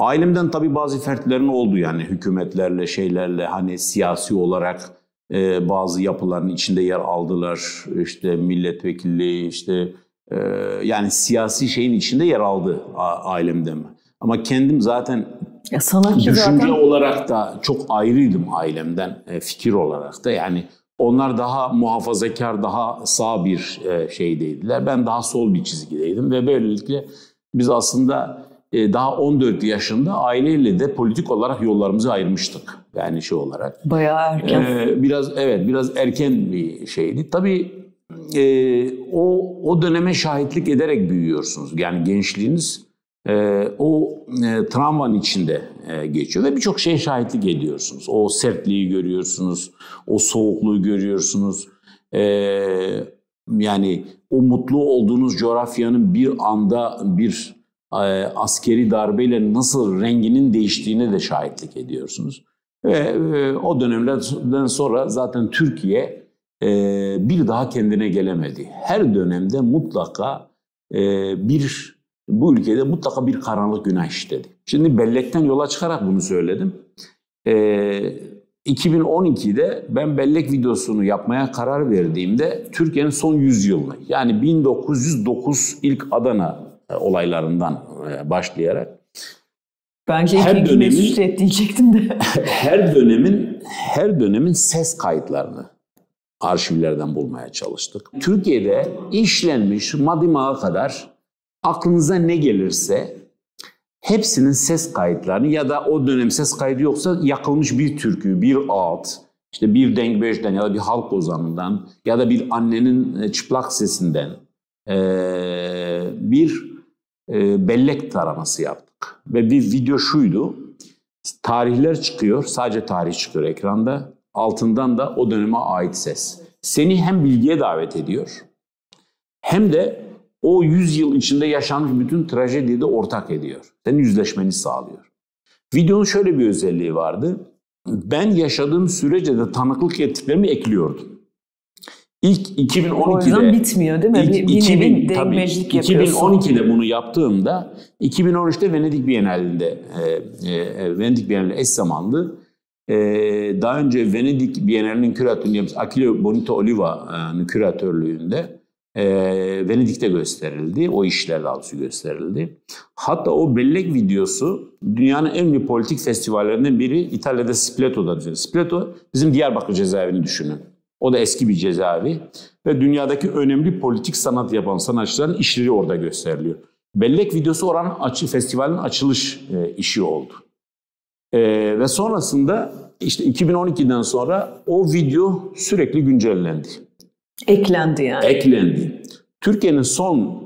Ailemden tabii bazı fertlerin oldu yani hükümetlerle şeylerle hani siyasi olarak e, bazı yapıların içinde yer aldılar. İşte milletvekilliği işte e, yani siyasi şeyin içinde yer aldı ailemden. Ama kendim zaten ya sanatçı düşünce zaten... olarak da çok ayrıydım ailemden e, fikir olarak da. Yani onlar daha muhafazakar, daha sağ bir e, şeydeydiler. Ben daha sol bir çizgideydim ve böylelikle biz aslında daha 14 yaşında aileyle de politik olarak yollarımızı ayırmıştık. Yani şey olarak. Bayağı erken. Ee, biraz evet biraz erken bir şeydi. Tabii e, o o döneme şahitlik ederek büyüyorsunuz. Yani gençliğiniz e, o e, travmanın içinde e, geçiyor ve birçok şeye şahitlik ediyorsunuz. O sertliği görüyorsunuz, o soğukluğu görüyorsunuz. E, yani o mutlu olduğunuz coğrafyanın bir anda bir e, askeri darbeyle nasıl renginin değiştiğine de şahitlik ediyorsunuz. Ve e, o dönemlerden sonra zaten Türkiye e, bir daha kendine gelemedi. Her dönemde mutlaka e, bir bu ülkede mutlaka bir karanlık günah işledi. Şimdi bellekten yola çıkarak bunu söyledim. Ee, 2012'de ben bellek videosunu yapmaya karar verdiğimde Türkiye'nin son 100 yılını yani 1909 ilk Adana olaylarından e, başlayarak Bence her dönemin diyecektim de. her dönemin her dönemin ses kayıtlarını arşivlerden bulmaya çalıştık. Türkiye'de işlenmiş Madima'a kadar aklınıza ne gelirse hepsinin ses kayıtlarını ya da o dönem ses kaydı yoksa yakılmış bir türkü, bir ağıt, işte bir dengbejden ya da bir halk ozanından ya da bir annenin e, çıplak sesinden bir bellek taraması yaptık. Ve bir video şuydu, tarihler çıkıyor, sadece tarih çıkıyor ekranda, altından da o döneme ait ses. Seni hem bilgiye davet ediyor, hem de o 100 yıl içinde yaşanmış bütün trajediyi de ortak ediyor. Senin yüzleşmeni sağlıyor. Videonun şöyle bir özelliği vardı. Ben yaşadığım sürece de tanıklık ettiklerimi ekliyordum. İlk 2012'de... O yüzden bitmiyor değil mi? Ilk, bir 2000, tabii, 2012'de bunu yaptığımda 2013'te Venedik Bienalinde e, e, Venedik Bienali eş zamanlı e, daha önce Venedik Bienalinin küratörünü yapmış Akilo Bonito Oliva'nın küratörlüğünde e, Venedik'te gösterildi. O işler daha gösterildi. Hatta o bellek videosu dünyanın en büyük politik festivallerinden biri İtalya'da Spleto'da düzenli. Spleto bizim Diyarbakır cezaevini düşünün. O da eski bir cezaevi ve dünyadaki önemli politik sanat yapan sanatçıların işleri orada gösteriliyor. Bellek videosu oranın açı, festivalin açılış e, işi oldu. E, ve sonrasında işte 2012'den sonra o video sürekli güncellendi. Eklendi yani. Eklendi. Türkiye'nin son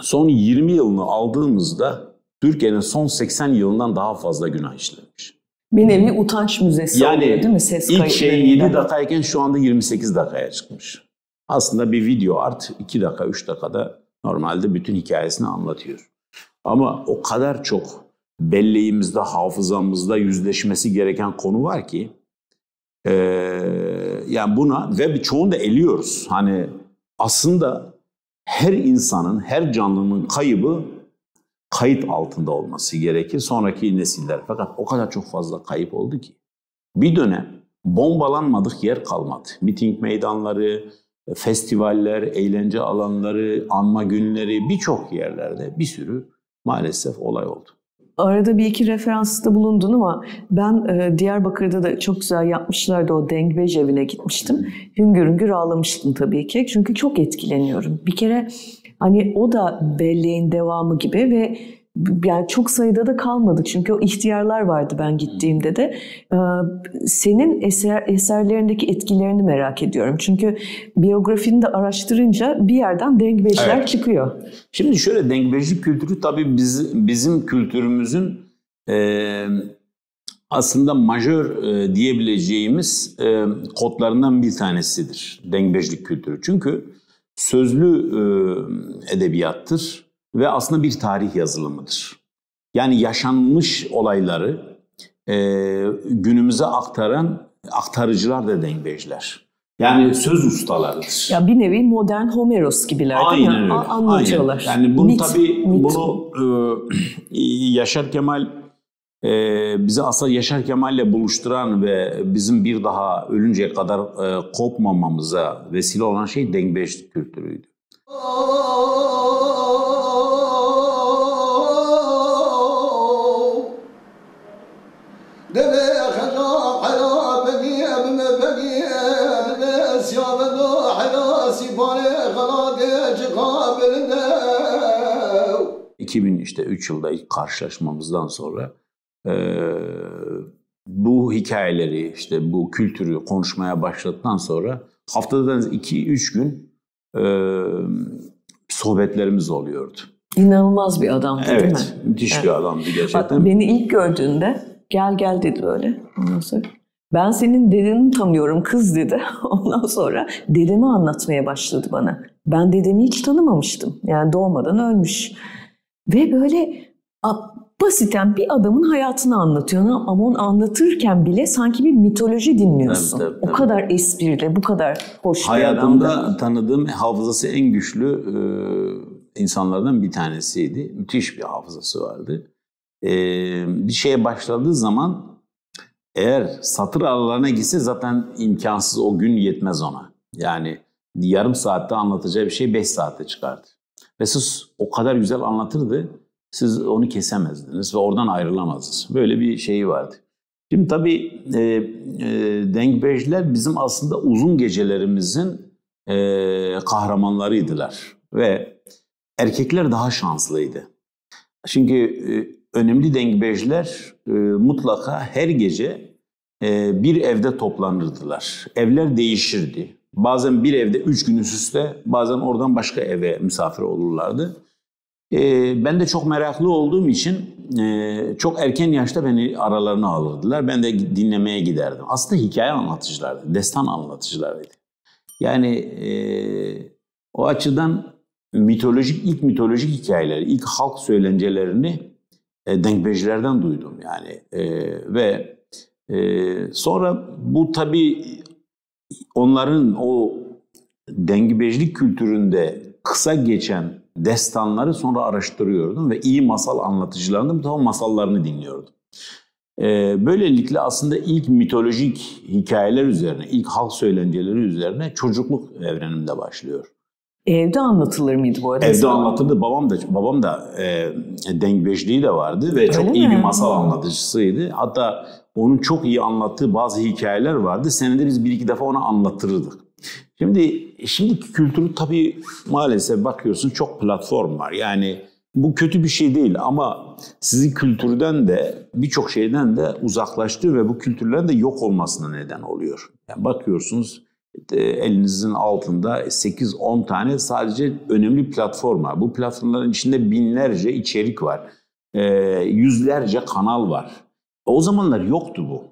son 20 yılını aldığımızda Türkiye'nin son 80 yılından daha fazla günah işlemiş. Bir nevi utanç müzesi yani oluyor değil mi ses ilk şey 7 dakikayken şu anda 28 dakikaya çıkmış. Aslında bir video art 2 dakika 3 dakikada normalde bütün hikayesini anlatıyor. Ama o kadar çok belleğimizde, hafızamızda yüzleşmesi gereken konu var ki e, yani buna ve çoğunu da eliyoruz. Hani aslında her insanın, her canlının kaybı kayıt altında olması gerekir sonraki nesiller. Fakat o kadar çok fazla kayıp oldu ki. Bir dönem bombalanmadık yer kalmadı. Miting meydanları, festivaller, eğlence alanları, anma günleri birçok yerlerde bir sürü maalesef olay oldu. Arada bir iki referansta bulundun ama ben e, Diyarbakır'da da çok güzel yapmışlardı o Dengbej evine gitmiştim. Hüngür hüngür ağlamıştım tabii ki. Çünkü çok etkileniyorum. Bir kere hani o da belleğin devamı gibi ve yani çok sayıda da kalmadık çünkü o ihtiyarlar vardı ben gittiğimde de. Ee, senin eser, eserlerindeki etkilerini merak ediyorum. Çünkü biyografini de araştırınca bir yerden dengbeşler evet. çıkıyor. Şimdi şöyle dengbeşlik kültürü tabii biz, bizim kültürümüzün e, aslında majör e, diyebileceğimiz e, kodlarından bir tanesidir dengbeşlik kültürü. Çünkü sözlü e, edebiyattır ve aslında bir tarih yazılımıdır. Yani yaşanmış olayları e, günümüze aktaran aktarıcılar da dengbejler. Yani söz ustalarıdır. Ya bir nevi modern Homeros gibiler aynen değil mi? Öyle. Anlatıyorlar. Aynen. Yani bunu mit, tabii mit. bunu e, Yaşar Kemal e, bizi aslında Yaşar Kemal'le buluşturan ve bizim bir daha ölünceye kadar e, kopmamamıza vesile olan şey dengbeşlik kültürüydü. işte 3 yılda ilk karşılaşmamızdan sonra bu hikayeleri işte bu kültürü konuşmaya başladıktan sonra haftada 2-3 gün e, sohbetlerimiz oluyordu. İnanılmaz bir adamdı evet, değil mi? Evet, müthiş evet. bir adamdı gerçekten. Bak, beni ilk gördüğünde Gel gel dedi böyle. Ondan sonra ben senin dedeni tanıyorum kız dedi. Ondan sonra dedemi anlatmaya başladı bana. Ben dedemi hiç tanımamıştım. Yani doğmadan ölmüş. Ve böyle basiten bir adamın hayatını anlatıyor. Ama onu anlatırken bile sanki bir mitoloji dinliyorsun. Tabii, tabii, tabii. O kadar esprili, bu kadar hoş Hayatımda bir tanıdığım hafızası en güçlü e, insanlardan bir tanesiydi. Müthiş bir hafızası vardı e, bir şeye başladığı zaman eğer satır aralarına gitse zaten imkansız o gün yetmez ona. Yani yarım saatte anlatacağı bir şey beş saatte çıkardı. Ve siz o kadar güzel anlatırdı, siz onu kesemezdiniz ve oradan ayrılamazdınız. Böyle bir şeyi vardı. Şimdi tabii e, e, Dengbejler bizim aslında uzun gecelerimizin e, kahramanlarıydılar. Ve erkekler daha şanslıydı. Çünkü e, önemli dengbejler e, mutlaka her gece e, bir evde toplanırdılar. Evler değişirdi. Bazen bir evde üç gün üst üste, bazen oradan başka eve misafir olurlardı. E, ben de çok meraklı olduğum için e, çok erken yaşta beni aralarına alırdılar. Ben de dinlemeye giderdim. Aslında hikaye anlatıcılardı, destan anlatıcılarıydı. Yani e, o açıdan mitolojik, ilk mitolojik hikayeleri, ilk halk söylencelerini e, denkbejlerden duydum yani e, ve e, sonra bu tabii onların o dengbejlik kültüründe kısa geçen destanları sonra araştırıyordum ve iyi masal anlatıcılarının bu tamam masallarını dinliyordum. E, böylelikle aslında ilk mitolojik hikayeler üzerine, ilk halk söylenceleri üzerine çocukluk evrenimde başlıyor. Evde anlatılır mıydı bu arada? Evde anlatıldı. Babam da babam da e, dengbeşliği de vardı ve Öyle çok mi? iyi bir masal anlatıcısıydı. Hatta onun çok iyi anlattığı bazı hikayeler vardı. Senede biz bir iki defa ona anlatırdık. Şimdi şimdiki kültürü tabii maalesef bakıyorsun çok platform var. Yani bu kötü bir şey değil ama sizin kültürden de birçok şeyden de uzaklaştı ve bu kültürlerin de yok olmasına neden oluyor. Yani bakıyorsunuz elinizin altında 8-10 tane sadece önemli platform var. Bu platformların içinde binlerce içerik var. E, yüzlerce kanal var. O zamanlar yoktu bu.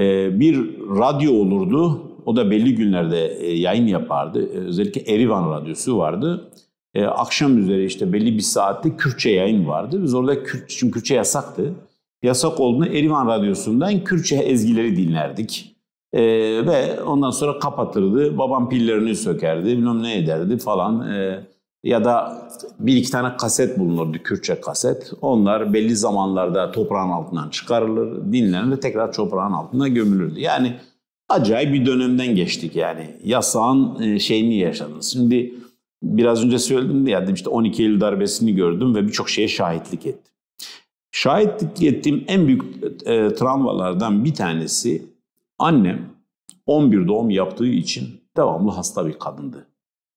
E, bir radyo olurdu O da belli günlerde e, yayın yapardı. E, özellikle Erivan Radyosu vardı. E, akşam üzeri işte belli bir saatte Kürtçe yayın vardı. Biz orada Kürt, çünkü Kürtçe yasaktı. Yasak olduğunda Erivan Radyosu'ndan Kürtçe ezgileri dinlerdik. E, ve ondan sonra kapatırdı. Babam pillerini sökerdi, bilmem ne ederdi falan. E, ya da bir iki tane kaset bulunurdu, Kürtçe kaset. Onlar belli zamanlarda toprağın altından çıkarılır, dinlenir ve tekrar toprağın altına gömülürdü. Yani acayip bir dönemden geçtik yani. Yasağın e, şeyini yaşadınız. Şimdi biraz önce söyledim ya işte 12 Eylül darbesini gördüm ve birçok şeye şahitlik ettim. Şahitlik ettiğim en büyük e, travmalardan bir tanesi annem 11 doğum yaptığı için devamlı hasta bir kadındı.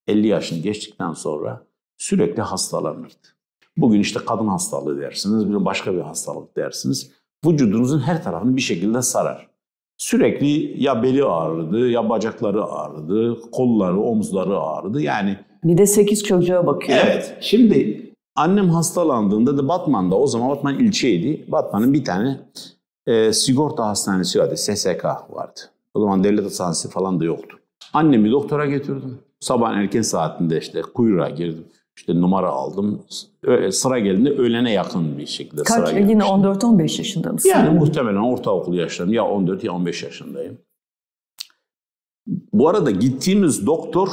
50 yaşını geçtikten sonra sürekli hastalanırdı. Bugün işte kadın hastalığı dersiniz, bir başka bir hastalık dersiniz. Vücudunuzun her tarafını bir şekilde sarar. Sürekli ya beli ağrıdı, ya bacakları ağrıdı, kolları, omuzları ağrıdı. Yani bir de 8 çocuğa bakıyor. Evet. Şimdi annem hastalandığında da Batman'da, o zaman Batman ilçeydi. Batman'ın bir tane e, sigorta hastanesi vardı, SSK vardı. O zaman devlet hastanesi falan da yoktu. Annemi doktora götürdüm. Sabah erken saatinde işte kuyruğa girdim. İşte numara aldım. Sıra geldiğinde öğlene yakın bir şekilde Kaç, sıra gelmişti. Yine 14-15 yaşında mısın? Yani muhtemelen ortaokul yaşlarım. Ya 14 ya 15 yaşındayım. Bu arada gittiğimiz doktor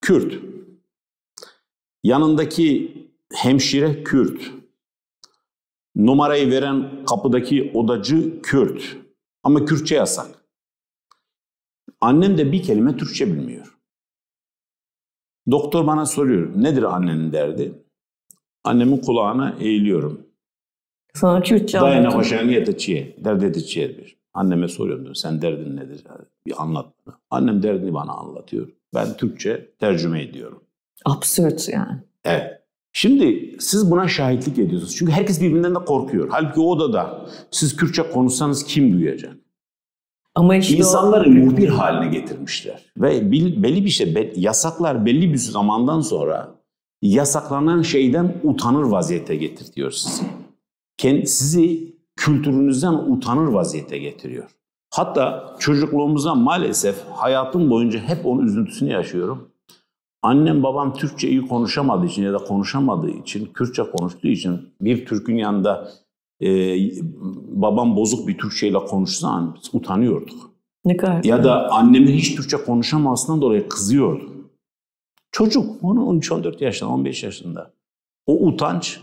Kürt. Yanındaki hemşire Kürt. Numarayı veren kapıdaki odacı Kürt. Ama Kürtçe yasak. Annem de bir kelime Türkçe bilmiyor. Doktor bana soruyor, nedir annenin derdi? Annemin kulağına eğiliyorum. Sana Kürtçe Dayana hoşan yetiçiye, derdi yetiçiye bir. Anneme soruyorum diyor, sen derdin nedir? Bir anlat. Annem derdini bana anlatıyor. Ben Türkçe tercüme ediyorum. Absürt yani. Evet. Şimdi siz buna şahitlik ediyorsunuz. Çünkü herkes birbirinden de korkuyor. Halbuki o odada siz Kürtçe konuşsanız kim duyacak? Ama işte o- İnsanları muhbir haline getirmişler. Ve bil- belli bir şey, be- yasaklar belli bir zamandan sonra yasaklanan şeyden utanır vaziyete getirtiyor sizi. Kend- sizi kültürünüzden utanır vaziyete getiriyor. Hatta çocukluğumuza maalesef hayatım boyunca hep onun üzüntüsünü yaşıyorum. Annem babam Türkçe iyi konuşamadığı için ya da konuşamadığı için, Kürtçe konuştuğu için bir Türk'ün yanında e, babam bozuk bir Türkçeyle konuşsa biz utanıyorduk. ne kadar Ya da annemin hiç Türkçe konuşamasından dolayı kızıyordum. Çocuk, onu 13-14 yaşında, 15 yaşında. O utanç,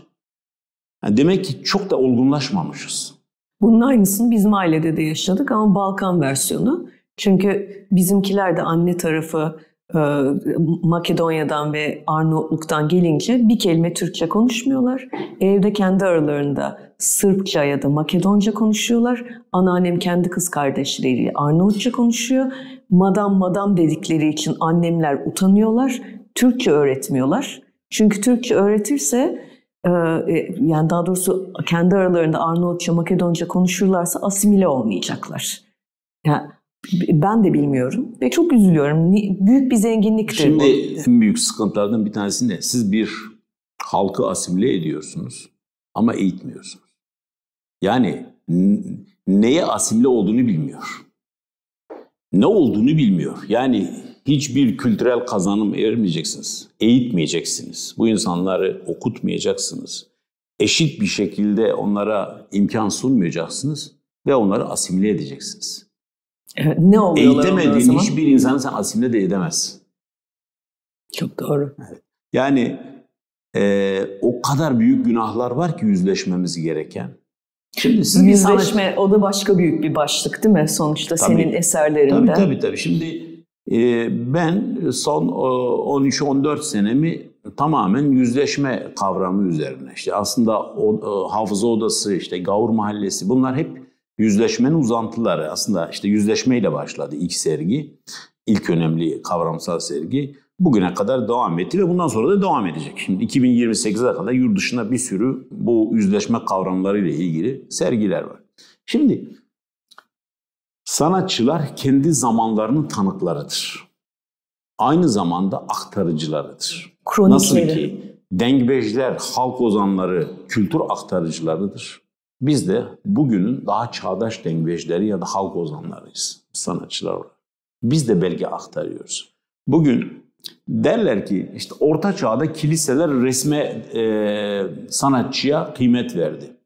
yani demek ki çok da olgunlaşmamışız. Bunun aynısını bizim ailede de yaşadık ama Balkan versiyonu. Çünkü bizimkiler de anne tarafı Makedonya'dan ve Arnavutluk'tan gelince bir kelime Türkçe konuşmuyorlar. Evde kendi aralarında Sırpça ya da Makedonca konuşuyorlar. Anneannem kendi kız kardeşleriyle Arnavutça konuşuyor. Madam madam dedikleri için annemler utanıyorlar. Türkçe öğretmiyorlar. Çünkü Türkçe öğretirse e, e, yani daha doğrusu kendi aralarında Arnavutça, Makedonca konuşurlarsa asimile olmayacaklar. Yani ben de bilmiyorum ve çok üzülüyorum. Büyük bir zenginliktir Şimdi bu. en büyük sıkıntılardan bir tanesi ne? Siz bir halkı asimile ediyorsunuz ama eğitmiyorsunuz. Yani neye asimile olduğunu bilmiyor. Ne olduğunu bilmiyor. Yani hiçbir kültürel kazanım ermeyeceksiniz. Eğitmeyeceksiniz. Bu insanları okutmayacaksınız. Eşit bir şekilde onlara imkan sunmayacaksınız ve onları asimile edeceksiniz. Evet, ne oluyorlar Eğitemediğin hiçbir insanı sen asimile de edemezsin. Çok doğru. Yani e, o kadar büyük günahlar var ki yüzleşmemiz gereken. Şimdi siz Yüzleşme o da başka büyük bir başlık değil mi sonuçta Tabii. senin eserlerinde? Tabii tabii tabii. Şimdi e, ben son o, 13-14 senemi tamamen yüzleşme kavramı üzerine. İşte aslında o, e, hafıza odası, işte Gavur Mahallesi bunlar hep yüzleşmenin uzantıları. Aslında işte yüzleşmeyle başladı ilk sergi. ilk önemli kavramsal sergi. Bugüne kadar devam etti ve bundan sonra da devam edecek. Şimdi 2028'e kadar yurt dışında bir sürü bu yüzleşme kavramlarıyla ilgili sergiler var. Şimdi Sanatçılar kendi zamanlarının tanıklarıdır. Aynı zamanda aktarıcılarıdır. Kronikleri. Nasıl ki dengbejler, halk ozanları kültür aktarıcılarıdır. Biz de bugünün daha çağdaş dengbejleri ya da halk ozanlarıyız sanatçılar olarak. Biz de belge aktarıyoruz. Bugün derler ki işte orta çağda kiliseler resme e, sanatçıya kıymet verdi.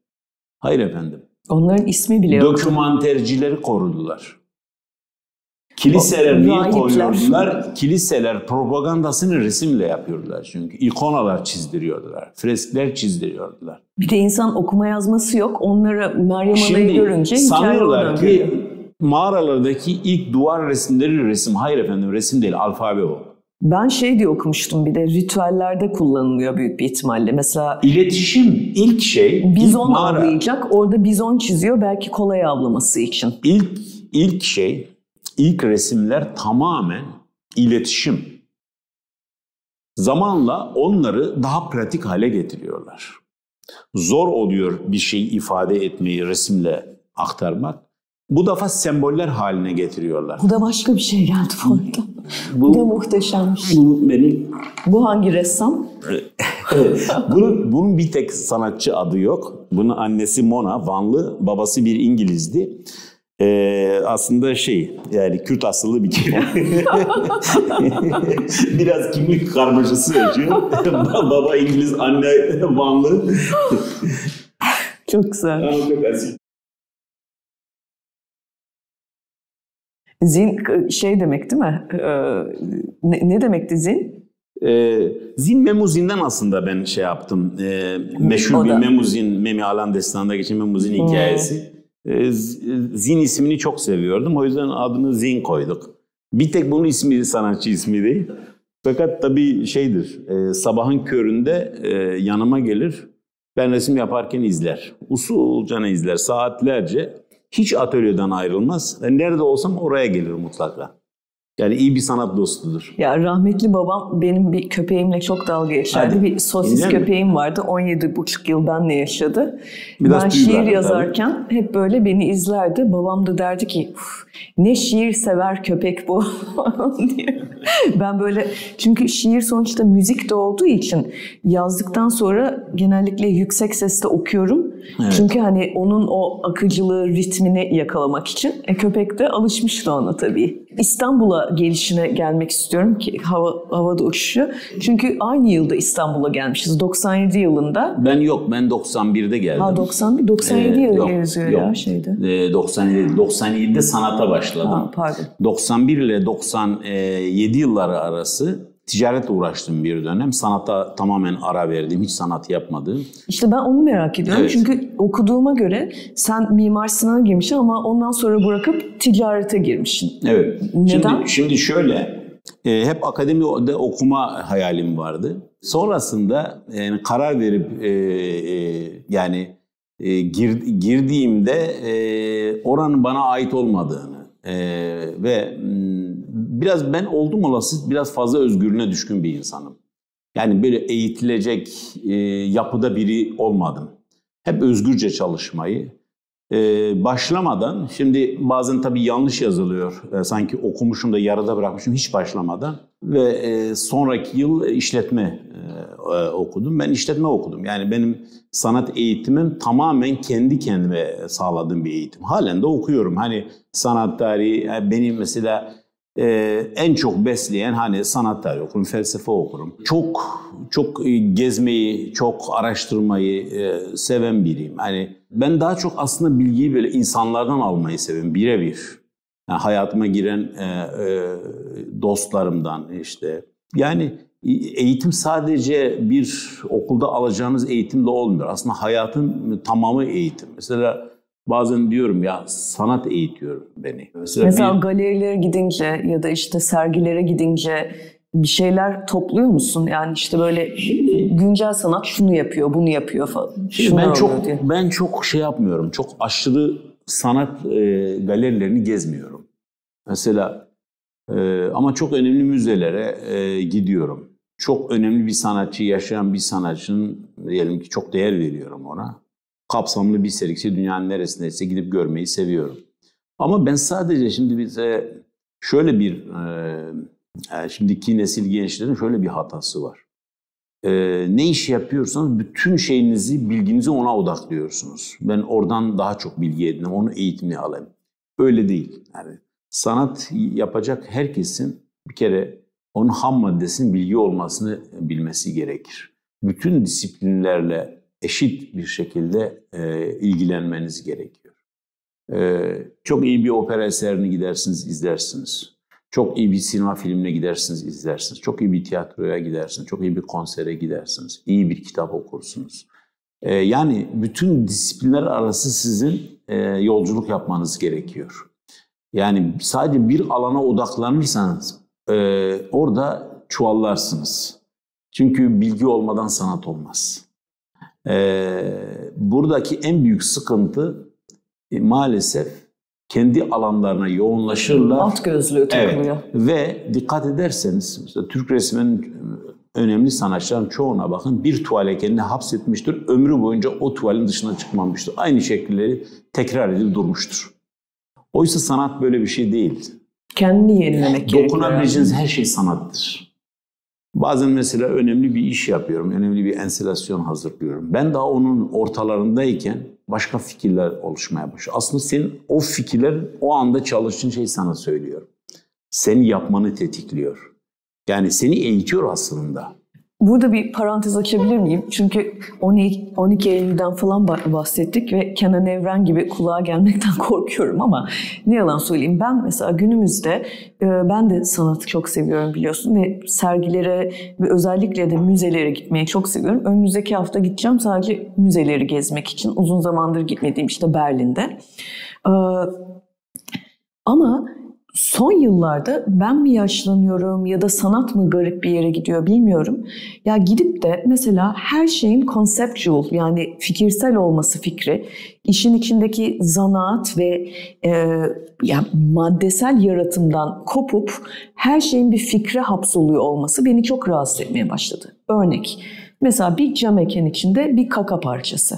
Hayır efendim. Onların ismi bile yok. Dokümantercileri korudular. Kiliseler niye Rahipler. koruyordular? Kiliseler propagandasını resimle yapıyordular çünkü. ikonalar çizdiriyordular, freskler çizdiriyordular. Bir de insan okuma yazması yok. Onları Meryem Ana'yı görünce sanıyorlar ki mağaralardaki ilk duvar resimleri resim. Hayır efendim resim değil, alfabe o. Ben şey diye okumuştum bir de ritüellerde kullanılıyor büyük bir ihtimalle. Mesela İletişim ilk şey, ilk bizon mağara, avlayacak. Orada bizon çiziyor belki kolay avlaması için. ilk, ilk şey, ilk resimler tamamen iletişim. Zamanla onları daha pratik hale getiriyorlar. Zor oluyor bir şeyi ifade etmeyi resimle aktarmak. Bu defa semboller haline getiriyorlar. Bu da başka bir şey geldi bu arada. Bu, da muhteşemmiş. Bu benim Bu hangi ressam? Evet. bunun, bunun bir tek sanatçı adı yok. Bunun annesi Mona, Vanlı, babası bir İngilizdi. Ee, aslında şey, yani Kürt asıllı bir kere. Biraz kimlik karmaşası yaşıyor. Baba İngiliz, anne Vanlı. Çok güzel. Ama çok asil. Zin şey demek değil mi? Ee, ne, ne demekti zin? Ee, Zin Memuzin'den aslında ben şey yaptım. Ee, meşhur bir. Memuzin, Memi Alan Destanı'nda geçen Memuzin hikayesi. Z- Zin ismini çok seviyordum. O yüzden adını Zin koyduk. Bir tek bunun ismi sanatçı ismi değil. Fakat tabii şeydir, e, sabahın köründe e, yanıma gelir. Ben resim yaparken izler. Usulca izler saatlerce. Hiç atölyeden ayrılmaz. Nerede olsam oraya gelir mutlaka. Yani iyi bir sanat dostudur. Ya rahmetli babam benim bir köpeğimle çok dalga geçerdi. Hadi. Bir sosis İnce mi? köpeğim vardı. 17 buçuk yıl benle yaşadı. Biraz ben şiir yazarken hep böyle beni izlerdi. Babam da derdi ki "Uf, ne şiir sever köpek bu diye. Ben böyle çünkü şiir sonuçta müzik de olduğu için yazdıktan sonra genellikle yüksek sesle okuyorum. Evet. Çünkü hani onun o akıcılığı, ritmini yakalamak için. E, köpek de alışmıştı ona tabii. İstanbul'a gelişine gelmek istiyorum ki hava, havada uçuşu. Çünkü aynı yılda İstanbul'a gelmişiz. 97 yılında. Ben yok, ben 91'de geldim. Ha 91, 97 Ee, yıl yok, yazıyor yok. ya şeyde. Ee, 97, 97'de sanata başladım. Ha, pardon. 91 ile 97 yılları arası ticaretle uğraştım bir dönem. Sanata tamamen ara verdim. Hiç sanat yapmadım. İşte ben onu merak ediyorum. Evet. Çünkü okuduğuma göre sen Mimar Sinan'a girmişsin ama ondan sonra bırakıp ticarete girmişsin. Evet. Neden? Şimdi, şimdi şöyle, e, hep akademide okuma hayalim vardı. Sonrasında yani karar verip e, e, yani e, gir, girdiğimde e, oranın bana ait olmadığını e, ve m, biraz ben oldum olası biraz fazla özgürlüğüne düşkün bir insanım. Yani böyle eğitilecek e, yapıda biri olmadım. Hep özgürce çalışmayı, ee, başlamadan, şimdi bazen tabii yanlış yazılıyor. Ee, sanki okumuşum da yarıda bırakmışım hiç başlamadan. Ve e, sonraki yıl işletme e, e, okudum. Ben işletme okudum. Yani benim sanat eğitimim tamamen kendi kendime sağladığım bir eğitim. Halen de okuyorum. Hani sanat tarihi, yani beni mesela e, en çok besleyen hani sanat tarihi okurum, felsefe okurum. Çok çok e, gezmeyi, çok araştırmayı e, seven biriyim. Hani ben daha çok aslında bilgiyi böyle insanlardan almayı seviyorum, birebir. Yani hayatıma giren e, e, dostlarımdan işte. Yani eğitim sadece bir okulda alacağınız eğitimle olmuyor. Aslında hayatın tamamı eğitim. Mesela bazen diyorum ya sanat eğitiyor beni. Mesela, Mesela bir- galerilere gidince ya da işte sergilere gidince bir şeyler topluyor musun? Yani işte böyle güncel sanat şunu yapıyor, bunu yapıyor falan. Şimdi Şunlar ben çok diye. ben çok şey yapmıyorum. Çok aşırı sanat e, galerilerini gezmiyorum. Mesela e, ama çok önemli müzelere e, gidiyorum. Çok önemli bir sanatçı, yaşayan bir sanatçının diyelim ki çok değer veriyorum ona. Kapsamlı bir sergisi dünyanın neresindeyse gidip görmeyi seviyorum. Ama ben sadece şimdi bize şöyle bir e, e, şimdiki nesil gençlerin şöyle bir hatası var. Ee, ne iş yapıyorsanız bütün şeyinizi, bilginizi ona odaklıyorsunuz. Ben oradan daha çok bilgi edineyim, onu eğitimini alayım. Öyle değil. Yani sanat yapacak herkesin bir kere onun ham maddesinin bilgi olmasını bilmesi gerekir. Bütün disiplinlerle eşit bir şekilde e, ilgilenmeniz gerekiyor. E, çok iyi bir opera eserini gidersiniz, izlersiniz. Çok iyi bir sinema filmine gidersiniz, izlersiniz. Çok iyi bir tiyatroya gidersiniz. Çok iyi bir konsere gidersiniz. İyi bir kitap okursunuz. Ee, yani bütün disiplinler arası sizin e, yolculuk yapmanız gerekiyor. Yani sadece bir alana odaklanırsanız e, orada çuvallarsınız. Çünkü bilgi olmadan sanat olmaz. E, buradaki en büyük sıkıntı e, maalesef kendi alanlarına yoğunlaşırlar. Alt gözlüğü takılıyor. Evet. Ve dikkat ederseniz mesela Türk resminin önemli sanatçıların çoğuna bakın bir tuvale kendini hapsetmiştir. Ömrü boyunca o tuvalin dışına çıkmamıştır. Aynı şekilleri tekrar edip durmuştur. Oysa sanat böyle bir şey değil. Kendini yenilemek gerekiyor. Dokunabileceğiniz her şey sanattır. Bazen mesela önemli bir iş yapıyorum, önemli bir enstelasyon hazırlıyorum. Ben daha onun ortalarındayken başka fikirler oluşmaya başlıyor. Aslında senin o fikirler o anda çalıştığın şey sana söylüyor. Seni yapmanı tetikliyor. Yani seni eğitiyor aslında. Burada bir parantez açabilir miyim? Çünkü 12, 12 Eylül'den falan bahsettik ve Kenan Evren gibi kulağa gelmekten korkuyorum ama ne yalan söyleyeyim. Ben mesela günümüzde e, ben de sanatı çok seviyorum biliyorsun ve sergilere ve özellikle de müzelere gitmeyi çok seviyorum. Önümüzdeki hafta gideceğim sadece müzeleri gezmek için. Uzun zamandır gitmediğim işte Berlin'de. Ama son yıllarda ben mi yaşlanıyorum ya da sanat mı garip bir yere gidiyor bilmiyorum. Ya gidip de mesela her şeyin conceptual yani fikirsel olması fikri, işin içindeki zanaat ve e, yani maddesel yaratımdan kopup her şeyin bir fikre hapsoluyor olması beni çok rahatsız etmeye başladı. Örnek, mesela bir cam eken içinde bir kaka parçası.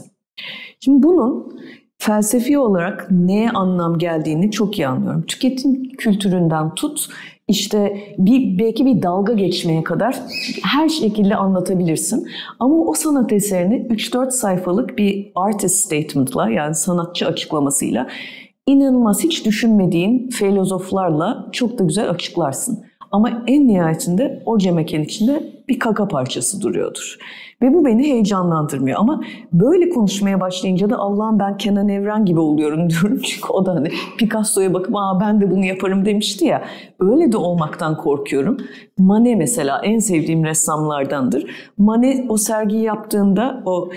Şimdi bunun felsefi olarak neye anlam geldiğini çok iyi anlıyorum. Tüketim kültüründen tut, işte bir belki bir dalga geçmeye kadar her şekilde anlatabilirsin. Ama o sanat eserini 3-4 sayfalık bir artist statement'la yani sanatçı açıklamasıyla inanılmaz hiç düşünmediğin filozoflarla çok da güzel açıklarsın. Ama en nihayetinde o cemeken içinde bir kaka parçası duruyordur. Ve bu beni heyecanlandırmıyor. Ama böyle konuşmaya başlayınca da Allah'ım ben Kenan Evren gibi oluyorum diyorum. Çünkü o da hani Picasso'ya bakıp Aa, ben de bunu yaparım demişti ya. Öyle de olmaktan korkuyorum. Manet mesela en sevdiğim ressamlardandır. Manet o sergiyi yaptığında o...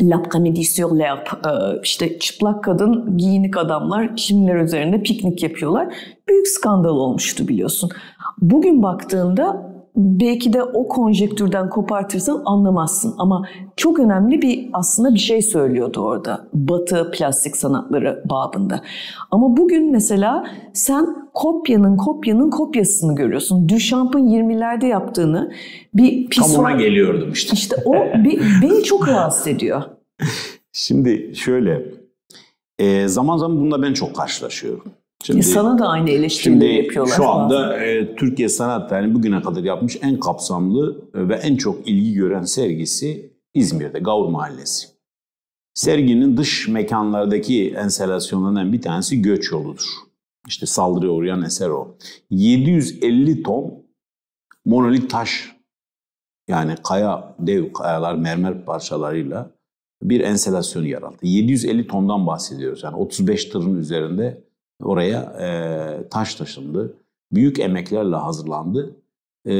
L'après-midi sur l'herbe. işte çıplak kadın, giyinik adamlar çimler üzerinde piknik yapıyorlar. Büyük skandal olmuştu biliyorsun. Bugün baktığında belki de o konjektürden kopartırsan anlamazsın. Ama çok önemli bir aslında bir şey söylüyordu orada. Batı plastik sanatları babında. Ama bugün mesela sen kopyanın kopyanın kopyasını görüyorsun. Duchamp'ın 20'lerde yaptığını bir pisuar... Tam ona geliyordum işte. İşte o beni çok rahatsız ediyor. Şimdi şöyle, e, zaman zaman bununla ben çok karşılaşıyorum. Şimdi, sana da aynı eleştirileri yapıyorlar. Şu anda e, Türkiye Sanat Tarihi bugüne kadar yapmış en kapsamlı e, ve en çok ilgi gören sergisi İzmir'de Gavur Mahallesi. Serginin dış mekanlardaki enstalasyonlarından bir tanesi Göç Yolu'dur. İşte saldırıya uğrayan eser o. 750 ton monolit taş yani kaya, dev kayalar, mermer parçalarıyla bir enstelasyon yarattı. 750 tondan bahsediyoruz. Yani 35 tırın üzerinde oraya e, taş taşındı. Büyük emeklerle hazırlandı. E,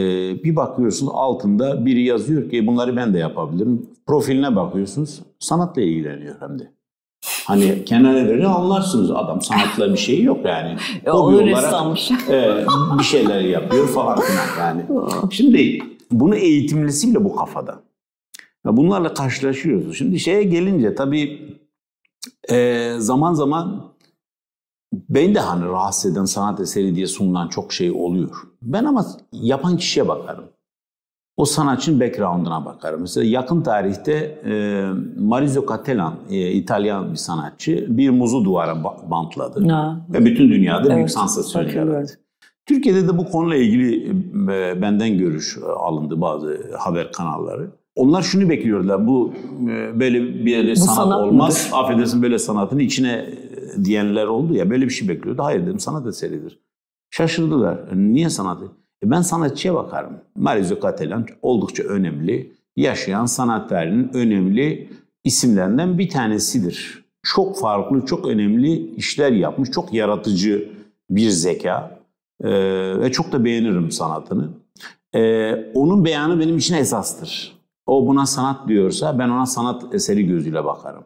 bir bakıyorsun altında biri yazıyor ki bunları ben de yapabilirim. Profiline bakıyorsunuz sanatla ilgileniyor hem de. Hani Kenan Evren'i anlarsınız adam sanatla bir şey yok yani. Hobi olarak e, bir şeyler yapıyor falan filan yani. Şimdi bunu eğitimlisiyle bu kafada. Bunlarla karşılaşıyoruz. Şimdi şeye gelince tabii e, zaman zaman ben de hani rahatsız eden sanat eseri diye sunulan çok şey oluyor. Ben ama yapan kişiye bakarım. O sanatçının background'una bakarım. Mesela yakın tarihte e, Maurizio Cattelan, e, İtalyan bir sanatçı, bir muzu duvara bantladı. Ha. Ve bütün dünyada evet, büyük sansasyon yarattı. Türkiye'de de bu konuyla ilgili e, benden görüş alındı bazı haber kanalları. Onlar şunu bekliyorlar. Bu e, böyle bir sanat, sanat olmaz. Mıdır? Affedersin böyle sanatın içine diyenler oldu ya böyle bir şey bekliyordu. Hayır dedim sanat eseridir. Şaşırdılar. Niye sanat? E ben sanatçıya bakarım. Mario Cattelan oldukça önemli, yaşayan sanat önemli isimlerinden bir tanesidir. Çok farklı, çok önemli işler yapmış, çok yaratıcı bir zeka ee, ve çok da beğenirim sanatını. Ee, onun beyanı benim için esastır. O buna sanat diyorsa ben ona sanat eseri gözüyle bakarım.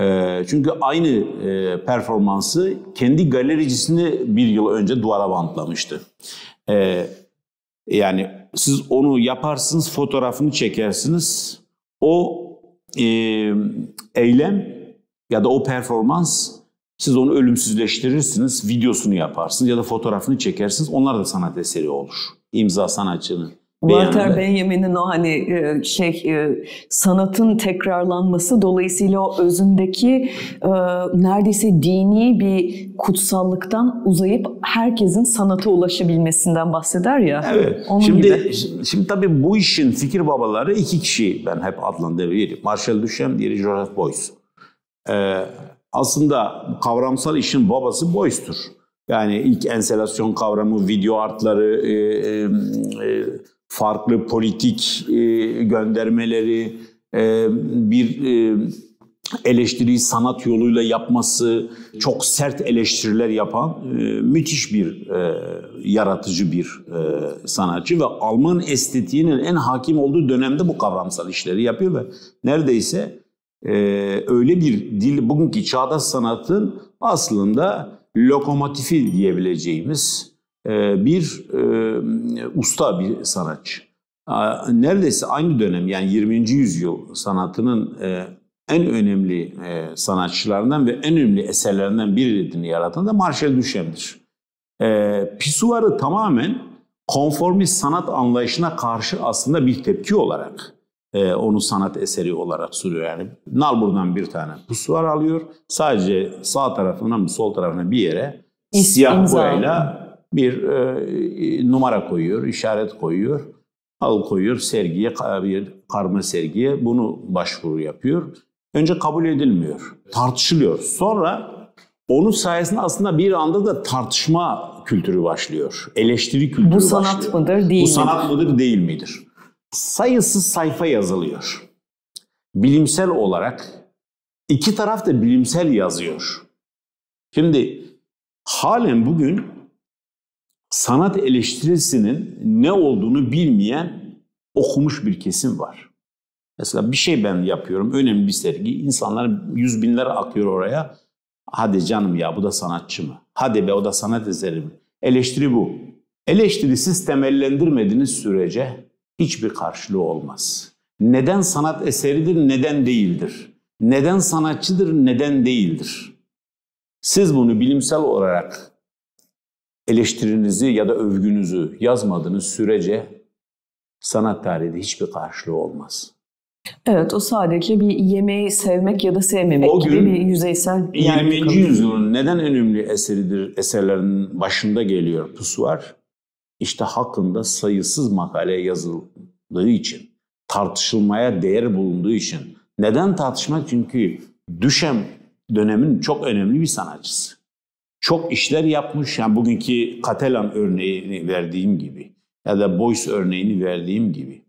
Ee, çünkü aynı e, performansı kendi galericisini bir yıl önce duvara bantlamıştı. Ee, yani siz onu yaparsınız, fotoğrafını çekersiniz. O e, eylem ya da o performans siz onu ölümsüzleştirirsiniz, videosunu yaparsınız ya da fotoğrafını çekersiniz. Onlar da sanat eseri olur. İmza sanatçının. Walter Benjamin'in o hani e, şey e, sanatın tekrarlanması dolayısıyla o özündeki e, neredeyse dini bir kutsallıktan uzayıp herkesin sanata ulaşabilmesinden bahseder ya. Evet. Onun şimdi gibi. şimdi tabii bu işin fikir babaları iki kişi ben hep adlandırıyorum. Marcel Duchamp, diğeri Joseph Beuys. Ee, aslında kavramsal işin babası Beuys'tur. Yani ilk enselasyon kavramı, video artları, e, e, farklı politik e, göndermeleri, e, bir e, eleştiriyi sanat yoluyla yapması, çok sert eleştiriler yapan müthiş bir yaratıcı bir sanatçı ve Alman estetiğinin en hakim olduğu dönemde bu kavramsal işleri yapıyor ve neredeyse öyle bir dil bugünkü çağdaş sanatın aslında lokomotifi diyebileceğimiz bir usta bir sanatçı. Neredeyse aynı dönem yani 20. yüzyıl sanatının e, en önemli e, sanatçılarından ve en önemli eserlerinden birini yaratan da Marcel Duchamp'dir. E, Pisuar'ı tamamen konformist sanat anlayışına karşı aslında bir tepki olarak e, onu sanat eseri olarak sürüyor. Yani Nalbur'dan bir tane pisuar alıyor. Sadece sağ tarafına mı sol tarafına bir yere siyah boyayla bir e, numara koyuyor, işaret koyuyor, al koyuyor sergiye, bir karma sergiye bunu başvuru yapıyor. Önce kabul edilmiyor, tartışılıyor. Sonra onun sayesinde aslında bir anda da tartışma kültürü başlıyor. Eleştiri kültürü başlıyor. Bu sanat başlıyor. mıdır değil Bu sanat midir? mıdır değil midir? Sayısız sayfa yazılıyor. Bilimsel olarak iki taraf da bilimsel yazıyor. Şimdi halen bugün sanat eleştirisinin ne olduğunu bilmeyen okumuş bir kesim var. Mesela bir şey ben yapıyorum, önemli bir sergi. İnsanlar yüz binler akıyor oraya. Hadi canım ya bu da sanatçı mı? Hadi be o da sanat eseri mi? Eleştiri bu. Eleştiri siz temellendirmediğiniz sürece hiçbir karşılığı olmaz. Neden sanat eseridir, neden değildir? Neden sanatçıdır, neden değildir? Siz bunu bilimsel olarak eleştirinizi ya da övgünüzü yazmadığınız sürece sanat tarihinde hiçbir karşılığı olmaz. Evet o sadece bir yemeği sevmek ya da sevmemek o gibi bir yüzeysel 20. yüzyılın neden önemli eseridir, eserlerin başında geliyor Pusuar. İşte hakkında sayısız makale yazıldığı için, tartışılmaya değer bulunduğu için. Neden tartışmak? Çünkü Düşem dönemin çok önemli bir sanatçısı çok işler yapmış. Yani bugünkü Katelan örneğini verdiğim gibi ya da Boyce örneğini verdiğim gibi.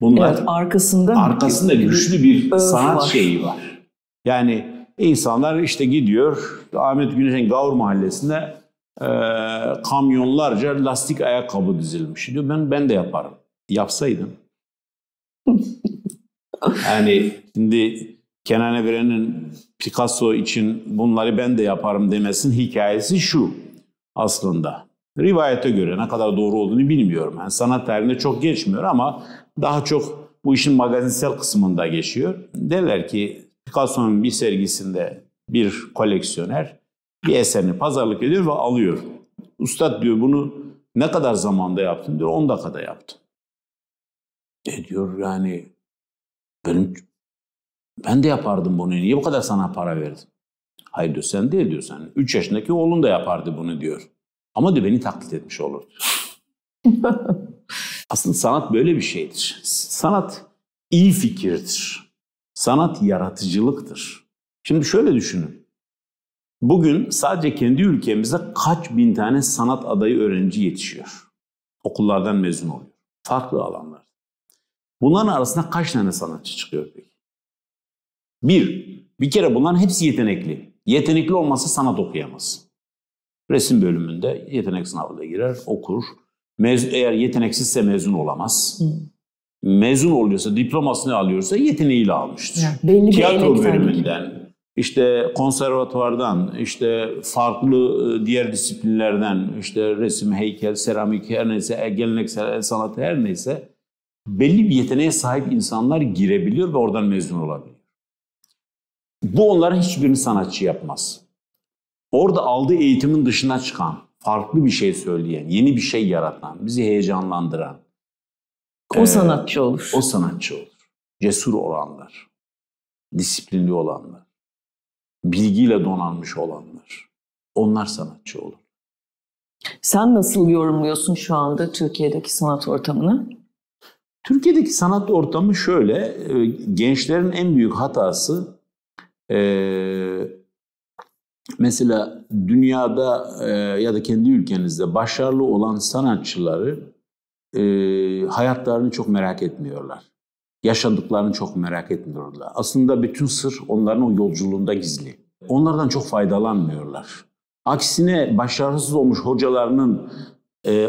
Bunlar evet, arkasında arkasında güçlü bir sanat var. şeyi var. Yani insanlar işte gidiyor Ahmet Güneş'in Gavur Mahallesi'nde e, kamyonlarca lastik ayakkabı dizilmiş. Diyor ben ben de yaparım. Yapsaydım. yani şimdi Kenan Evren'in Picasso için bunları ben de yaparım demesinin hikayesi şu aslında. Rivayete göre ne kadar doğru olduğunu bilmiyorum. Yani sanat tarihinde çok geçmiyor ama daha çok bu işin magazinsel kısmında geçiyor. Derler ki Picasso'nun bir sergisinde bir koleksiyoner bir eserini pazarlık ediyor ve alıyor. Ustad diyor bunu ne kadar zamanda yaptın diyor 10 dakikada yaptım. E diyor yani benim ben de yapardım bunu. Niye bu kadar sana para verdim? Hayır diyor sen değil diyor sen. 3 yaşındaki oğlun da yapardı bunu diyor. Ama diyor beni taklit etmiş olur Aslında sanat böyle bir şeydir. Sanat iyi fikirdir. Sanat yaratıcılıktır. Şimdi şöyle düşünün. Bugün sadece kendi ülkemizde kaç bin tane sanat adayı öğrenci yetişiyor. Okullardan mezun oluyor. Farklı alanlar. Bunların arasında kaç tane sanatçı çıkıyor peki? Bir, bir kere bunların hepsi yetenekli. Yetenekli olmazsa sanat okuyamaz. Resim bölümünde yetenek sınavına girer, okur. Mez eğer yeteneksizse mezun olamaz. Hmm. Mezun oluyorsa, diplomasını alıyorsa yeteneğiyle almıştır. Yani belli Tiyatro bölümünden, işte konservatuvardan, işte farklı e, diğer disiplinlerden, işte resim, heykel, seramik her neyse, e, geleneksel sanat her neyse belli bir yeteneğe sahip insanlar girebiliyor ve oradan mezun olabiliyor. Bu onların hiçbirini sanatçı yapmaz. Orada aldığı eğitimin dışına çıkan, farklı bir şey söyleyen, yeni bir şey yaratan, bizi heyecanlandıran. O e, sanatçı olur. O sanatçı olur. Cesur olanlar, disiplinli olanlar, bilgiyle donanmış olanlar. Onlar sanatçı olur. Sen nasıl yorumluyorsun şu anda Türkiye'deki sanat ortamını? Türkiye'deki sanat ortamı şöyle, e, gençlerin en büyük hatası e, mesela dünyada e, ya da kendi ülkenizde başarılı olan sanatçıları hayatlarını çok merak etmiyorlar. Yaşadıklarını çok merak etmiyorlar. Aslında bütün sır onların o yolculuğunda gizli. Onlardan çok faydalanmıyorlar. Aksine başarısız olmuş hocalarının e,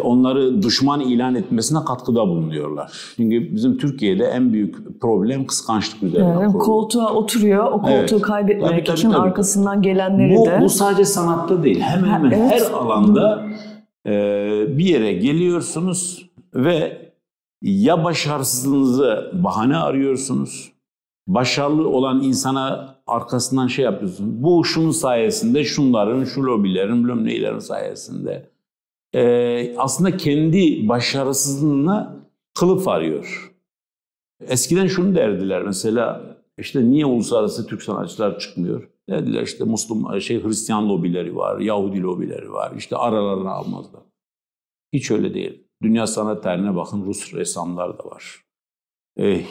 onları düşman ilan etmesine katkıda bulunuyorlar. Çünkü bizim Türkiye'de en büyük problem kıskançlık üzerine yani, kurulu. Koltuğa oturuyor, o koltuğu evet. kaybetmek tabii, tabii, için tabii. arkasından gelenleri bu, de... Bu sadece sanatta değil, hemen hemen evet. her alanda e, bir yere geliyorsunuz ve ya başarısızlığınızı bahane arıyorsunuz, başarılı olan insana arkasından şey yapıyorsunuz. Bu şunun sayesinde, şunların, şu lobilerin, bilmem neylerin sayesinde e, aslında kendi başarısızlığına kılıf arıyor. Eskiden şunu derdiler mesela işte niye uluslararası Türk sanatçılar çıkmıyor? Dediler işte Müslüman şey Hristiyan lobileri var, Yahudi lobileri var. İşte aralarına almazlar. Hiç öyle değil. Dünya sanat tarihine bakın Rus ressamlar da var. Ee,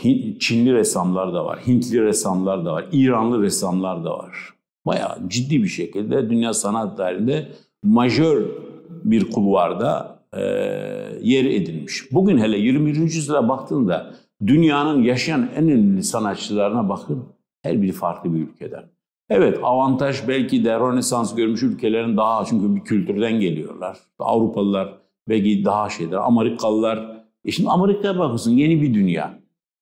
Çinli ressamlar da var, Hintli ressamlar da var, İranlı ressamlar da var. Bayağı ciddi bir şekilde dünya sanat tarihinde majör bir kulvarda e, yer edinmiş. Bugün hele 21. yüzyıla baktığında dünyanın yaşayan en ünlü sanatçılarına bakın. Her biri farklı bir ülkeden. Evet avantaj belki de Rönesans görmüş ülkelerin daha çünkü bir kültürden geliyorlar. Avrupalılar belki daha şeyler. Amerikalılar. E şimdi Amerika'ya bakıyorsun yeni bir dünya.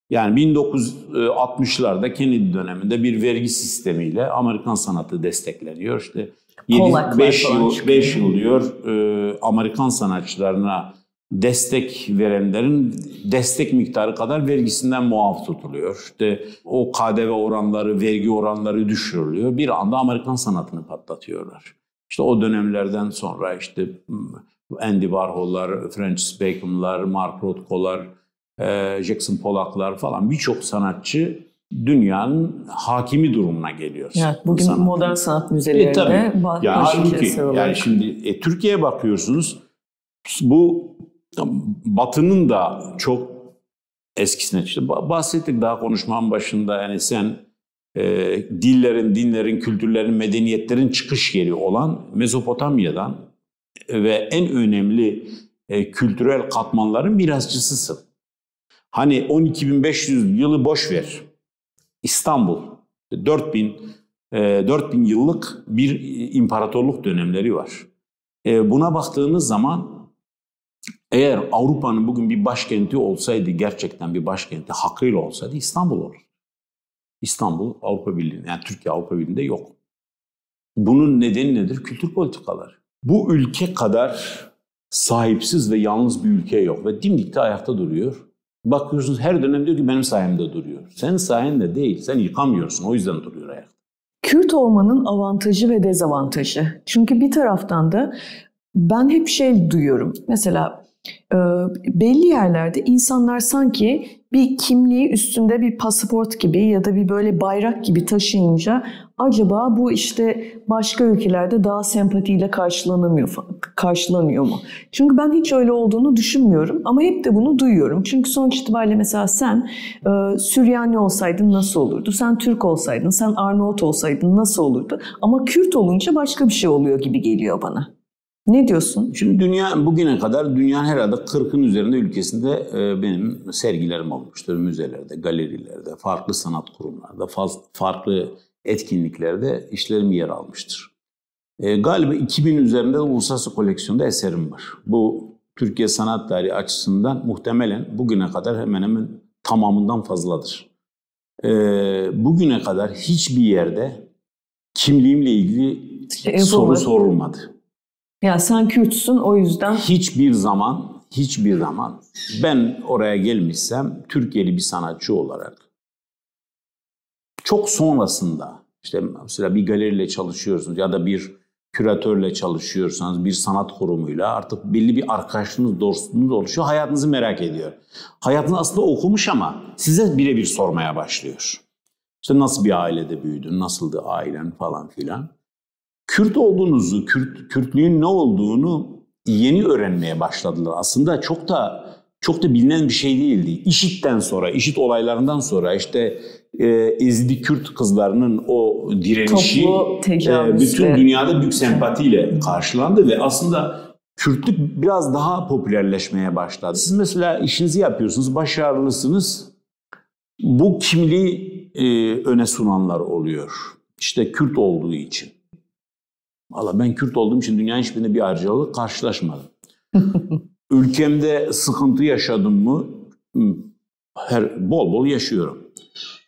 Yani 1960'larda Kennedy döneminde bir vergi sistemiyle Amerikan sanatı destekleniyor. İşte 5 yıl, 5 yıl diyor e, Amerikan sanatçılarına destek verenlerin destek miktarı kadar vergisinden muaf tutuluyor. İşte o KDV oranları, vergi oranları düşürülüyor. Bir anda Amerikan sanatını patlatıyorlar. İşte o dönemlerden sonra işte Andy Warhol'lar, Francis Bacon'lar, Mark Rothko'lar, e, Jackson Pollock'lar falan birçok sanatçı dünyanın hakimi durumuna geliyor. Evet, bugün sanatın. modern sanat müzelerinde e, tabii. yani halbuki, yani şimdi e, Türkiye'ye bakıyorsunuz bu Batı'nın da çok eskisine işte bahsettik daha konuşmanın başında yani sen e, dillerin, dinlerin, kültürlerin, medeniyetlerin çıkış yeri olan Mezopotamya'dan ve en önemli e, kültürel katmanların mirasçısısın. Hani 12.500 yılı boş ver. İstanbul 4000 4000 e, yıllık bir imparatorluk dönemleri var. E, buna baktığınız zaman eğer Avrupa'nın bugün bir başkenti olsaydı, gerçekten bir başkenti hakkıyla olsaydı İstanbul olur. İstanbul Avrupa Birliği'nde, yani Türkiye Avrupa Birliği'nde yok. Bunun nedeni nedir? Kültür politikaları. Bu ülke kadar sahipsiz ve yalnız bir ülke yok ve dimdikte ayakta duruyor. Bakıyorsunuz her dönem diyor ki benim sayemde duruyor. Senin sayende değil, sen yıkamıyorsun o yüzden duruyor ayakta. Kürt olmanın avantajı ve dezavantajı. Çünkü bir taraftan da ben hep şey duyuyorum. Mesela e, belli yerlerde insanlar sanki bir kimliği üstünde bir pasaport gibi ya da bir böyle bayrak gibi taşıyınca acaba bu işte başka ülkelerde daha sempatiyle karşılanamıyor karşılanıyor mu? Çünkü ben hiç öyle olduğunu düşünmüyorum ama hep de bunu duyuyorum. Çünkü sonuç itibariyle mesela sen e, Süryani olsaydın nasıl olurdu? Sen Türk olsaydın, sen Arnavut olsaydın nasıl olurdu? Ama Kürt olunca başka bir şey oluyor gibi geliyor bana. Ne diyorsun? Şimdi dünya bugüne kadar dünyanın herhalde 40'ın üzerinde ülkesinde e, benim sergilerim olmuştur. Müzelerde, galerilerde, farklı sanat kurumlarda, farklı etkinliklerde işlerim yer almıştır. E, galiba 2000 üzerinde uluslararası koleksiyonda eserim var. Bu Türkiye sanat tarihi açısından muhtemelen bugüne kadar hemen hemen tamamından fazladır. E, bugüne kadar hiçbir yerde kimliğimle ilgili şey, soru sorulmadı. Ya sen Kürtsün o yüzden. Hiçbir zaman, hiçbir zaman ben oraya gelmişsem Türkiye'li bir sanatçı olarak çok sonrasında işte mesela bir galeriyle çalışıyorsunuz ya da bir küratörle çalışıyorsanız bir sanat kurumuyla artık belli bir arkadaşlığınız, dostluğunuz oluşuyor. Hayatınızı merak ediyor. Hayatını aslında okumuş ama size birebir sormaya başlıyor. İşte nasıl bir ailede büyüdün, nasıldı ailen falan filan. Kürt olduğunuzu, Kürt, Kürtlüğün ne olduğunu yeni öğrenmeye başladılar. Aslında çok da çok da bilinen bir şey değildi. İşit'ten sonra, İşit olaylarından sonra işte e, Ezidi Kürt kızlarının o direnişi e, bütün dünyada büyük sempatiyle karşılandı ve aslında Kürtlük biraz daha popülerleşmeye başladı. Siz mesela işinizi yapıyorsunuz, başarılısınız. Bu kimliği e, öne sunanlar oluyor. İşte Kürt olduğu için. Valla ben Kürt olduğum için dünyanın hiçbirinde bir ayrıcalık karşılaşmadım. Ülkemde sıkıntı yaşadım mı? Her bol bol yaşıyorum.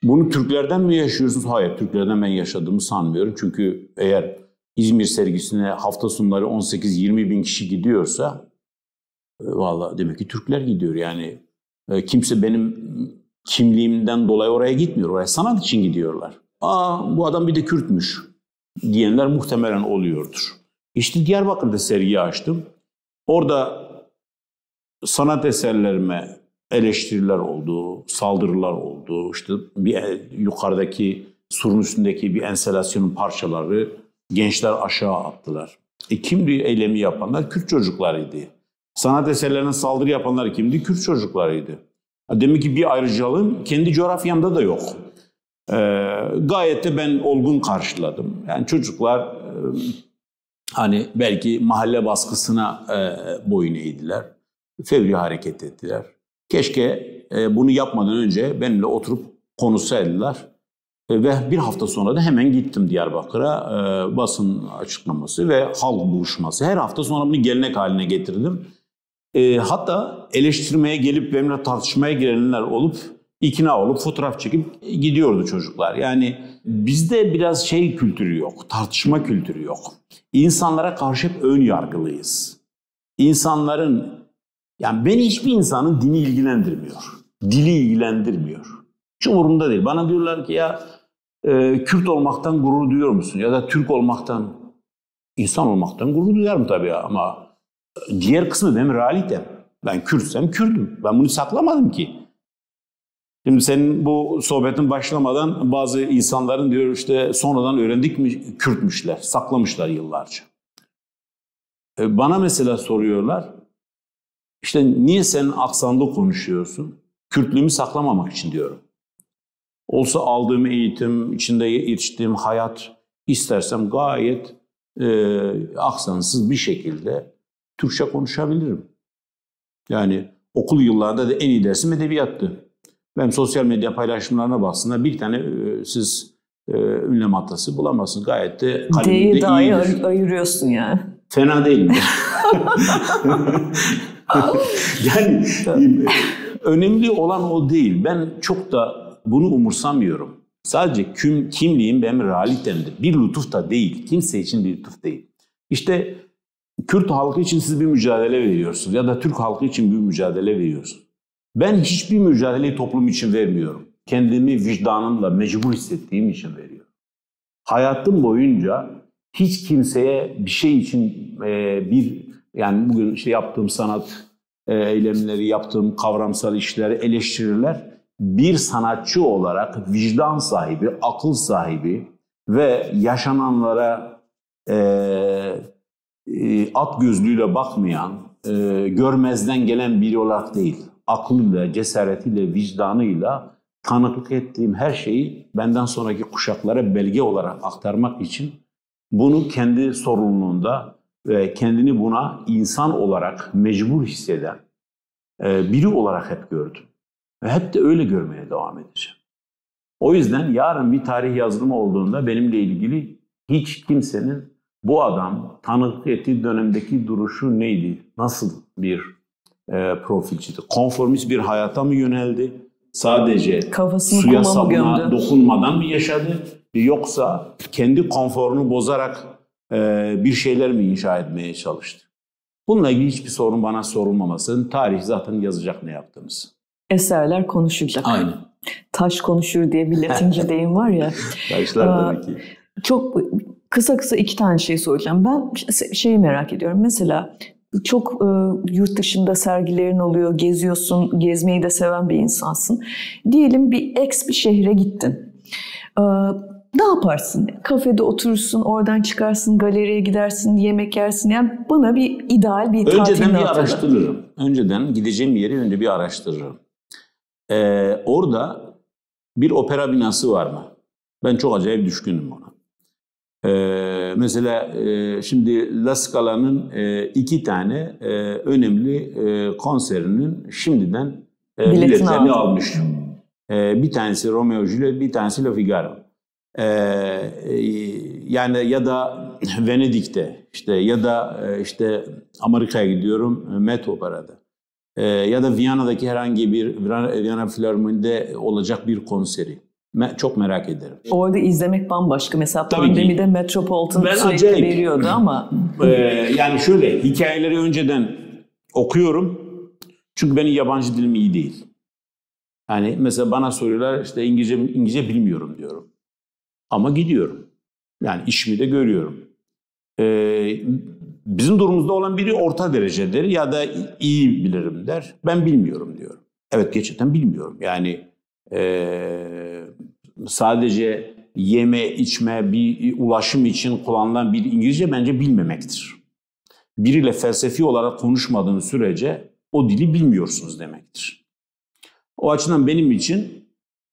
Bunu Türklerden mi yaşıyorsunuz? Hayır, Türklerden ben yaşadığımı sanmıyorum. Çünkü eğer İzmir sergisine hafta sonları 18-20 bin kişi gidiyorsa e, valla demek ki Türkler gidiyor. Yani e, kimse benim kimliğimden dolayı oraya gitmiyor. Oraya sanat için gidiyorlar. Aa bu adam bir de Kürtmüş diyenler muhtemelen oluyordur. İşte Diyarbakır'da sergi açtım. Orada sanat eserlerime eleştiriler oldu, saldırılar oldu. İşte bir e, yukarıdaki surun üstündeki bir enselasyonun parçaları gençler aşağı attılar. E kimdi eylemi yapanlar? Kürt çocuklarıydı. Sanat eserlerine saldırı yapanlar kimdi? Kürt çocuklarıydı. Demek ki bir ayrıcalığım kendi coğrafyamda da yok. Ee, gayet de ben olgun karşıladım. Yani çocuklar e, hani belki mahalle baskısına e, boyun eğdiler. Fevri hareket ettiler. Keşke e, bunu yapmadan önce benimle oturup konuşsaydılar. E, ve bir hafta sonra da hemen gittim Diyarbakır'a e, basın açıklaması ve halk buluşması. Her hafta sonra bunu gelenek haline getirdim. E, hatta eleştirmeye gelip benimle tartışmaya girenler olup ikna olup fotoğraf çekip gidiyordu çocuklar. Yani bizde biraz şey kültürü yok, tartışma kültürü yok. İnsanlara karşı hep ön yargılıyız. İnsanların, yani beni hiçbir insanın dini ilgilendirmiyor. Dili ilgilendirmiyor. Hiç umurumda değil. Bana diyorlar ki ya e, Kürt olmaktan gurur duyuyor musun? Ya da Türk olmaktan, insan olmaktan gurur duyarım tabii ama diğer kısmı benim realitem. Ben Kürtsem Kürdüm. Ben bunu saklamadım ki. Şimdi senin bu sohbetin başlamadan bazı insanların diyor işte sonradan öğrendik mi Kürtmüşler, saklamışlar yıllarca. E, bana mesela soruyorlar, işte niye sen aksanlı konuşuyorsun? Kürtlüğümü saklamamak için diyorum. Olsa aldığım eğitim, içinde yetiştiğim hayat istersem gayet e, aksansız bir şekilde Türkçe konuşabilirim. Yani okul yıllarında da en iyi dersim edebiyattı. Ben sosyal medya paylaşımlarına baksınlar bir tane e, siz e, ünlem hatası bulamazsınız. Gayet de kalemde iyidir. ayırıyorsun yani. Fena değil mi? yani önemli olan o değil. Ben çok da bunu umursamıyorum. Sadece kim, kimliğim benim realitemdir. Bir lütuf da değil. Kimse için bir lütuf değil. İşte Kürt halkı için siz bir mücadele veriyorsunuz ya da Türk halkı için bir mücadele veriyorsunuz. Ben hiçbir mücadeleyi toplum için vermiyorum. Kendimi vicdanımla mecbur hissettiğim için veriyorum. Hayatım boyunca hiç kimseye bir şey için bir yani bugün işte yaptığım sanat e, eylemleri, yaptığım kavramsal işleri, eleştiriler bir sanatçı olarak vicdan sahibi, akıl sahibi ve yaşananlara e, e, at gözlüğüyle bakmayan, e, görmezden gelen biri olarak değil, aklıyla, cesaretiyle, vicdanıyla tanıklık ettiğim her şeyi benden sonraki kuşaklara belge olarak aktarmak için bunu kendi sorumluluğunda ve kendini buna insan olarak mecbur hisseden e, biri olarak hep gördüm. Ve hep de öyle görmeye devam edeceğim. O yüzden yarın bir tarih yazılımı olduğunda benimle ilgili hiç kimsenin bu adam tanıklık ettiği dönemdeki duruşu neydi? Nasıl bir e, profilciydi? Konformist bir hayata mı yöneldi? Sadece Kafasını suya sabuna dokunmadan mı yaşadı? Yoksa kendi konforunu bozarak bir şeyler mi inşa etmeye çalıştı? Bununla ilgili hiçbir sorun bana sorulmaması. Tarih zaten yazacak ne yaptığımız. Eserler konuşacak. Aynen. Taş konuşur diye bir Latince deyim var ya. Taşlar tabii ki. Çok kısa kısa iki tane şey soracağım. Ben şeyi merak ediyorum. Mesela çok e, yurt dışında sergilerin oluyor, geziyorsun, gezmeyi de seven bir insansın. Diyelim bir ex bir şehre gittin. E, ne yaparsın? Kafede oturursun, oradan çıkarsın, galeriye gidersin, yemek yersin. Yani bana bir ideal bir Önceden tatilini bir hatırla. araştırırım. Önceden gideceğim yeri önce bir araştırırım. Ee, orada bir opera binası var mı? Ben çok acayip düşkünüm ona. Ee, mesela e, şimdi La Scala'nın e, iki tane e, önemli e, konserinin şimdiden e, biletlerini almışım. E, bir tanesi Romeo Juliet, bir tanesi La Figaro. Ee, e, yani ya da Venedik'te işte ya da e, işte Amerika'ya gidiyorum e, Met Opera'da. Ee, ya da Viyana'daki herhangi bir Viyana Filarmoni'de olacak bir konseri. Me- çok merak ederim. Orada izlemek bambaşka. Mesela Tabii ki. pandemide Metropolitan Ben sürekli acayip. veriyordu ama Ee, yani şöyle hikayeleri önceden okuyorum. Çünkü benim yabancı dilim iyi değil. Yani mesela bana soruyorlar işte İngilizce İngilizce bilmiyorum diyorum. Ama gidiyorum. Yani işimi de görüyorum. Ee, bizim durumumuzda olan biri orta derecedir ya da iyi bilirim der. Ben bilmiyorum diyorum. Evet gerçekten bilmiyorum. Yani ee, sadece yeme, içme, bir ulaşım için kullanılan bir İngilizce bence bilmemektir. Biriyle felsefi olarak konuşmadığınız sürece o dili bilmiyorsunuz demektir. O açıdan benim için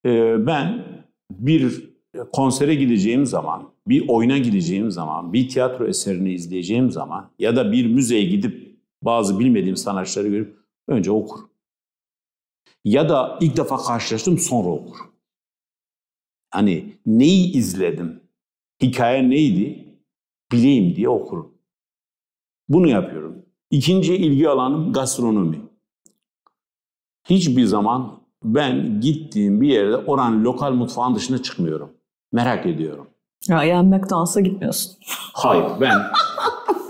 e, ben bir konsere gideceğim zaman, bir oyuna gideceğim zaman, bir tiyatro eserini izleyeceğim zaman ya da bir müzeye gidip bazı bilmediğim sanatçıları görüp önce okurum. Ya da ilk defa karşılaştım sonra okurum. Hani neyi izledim, hikaye neydi bileyim diye okurum. Bunu yapıyorum. İkinci ilgi alanım gastronomi. Hiçbir zaman ben gittiğim bir yerde oranın lokal mutfağın dışına çıkmıyorum. Merak ediyorum. ya yani McDonald's'a gitmiyorsun. Hayır ben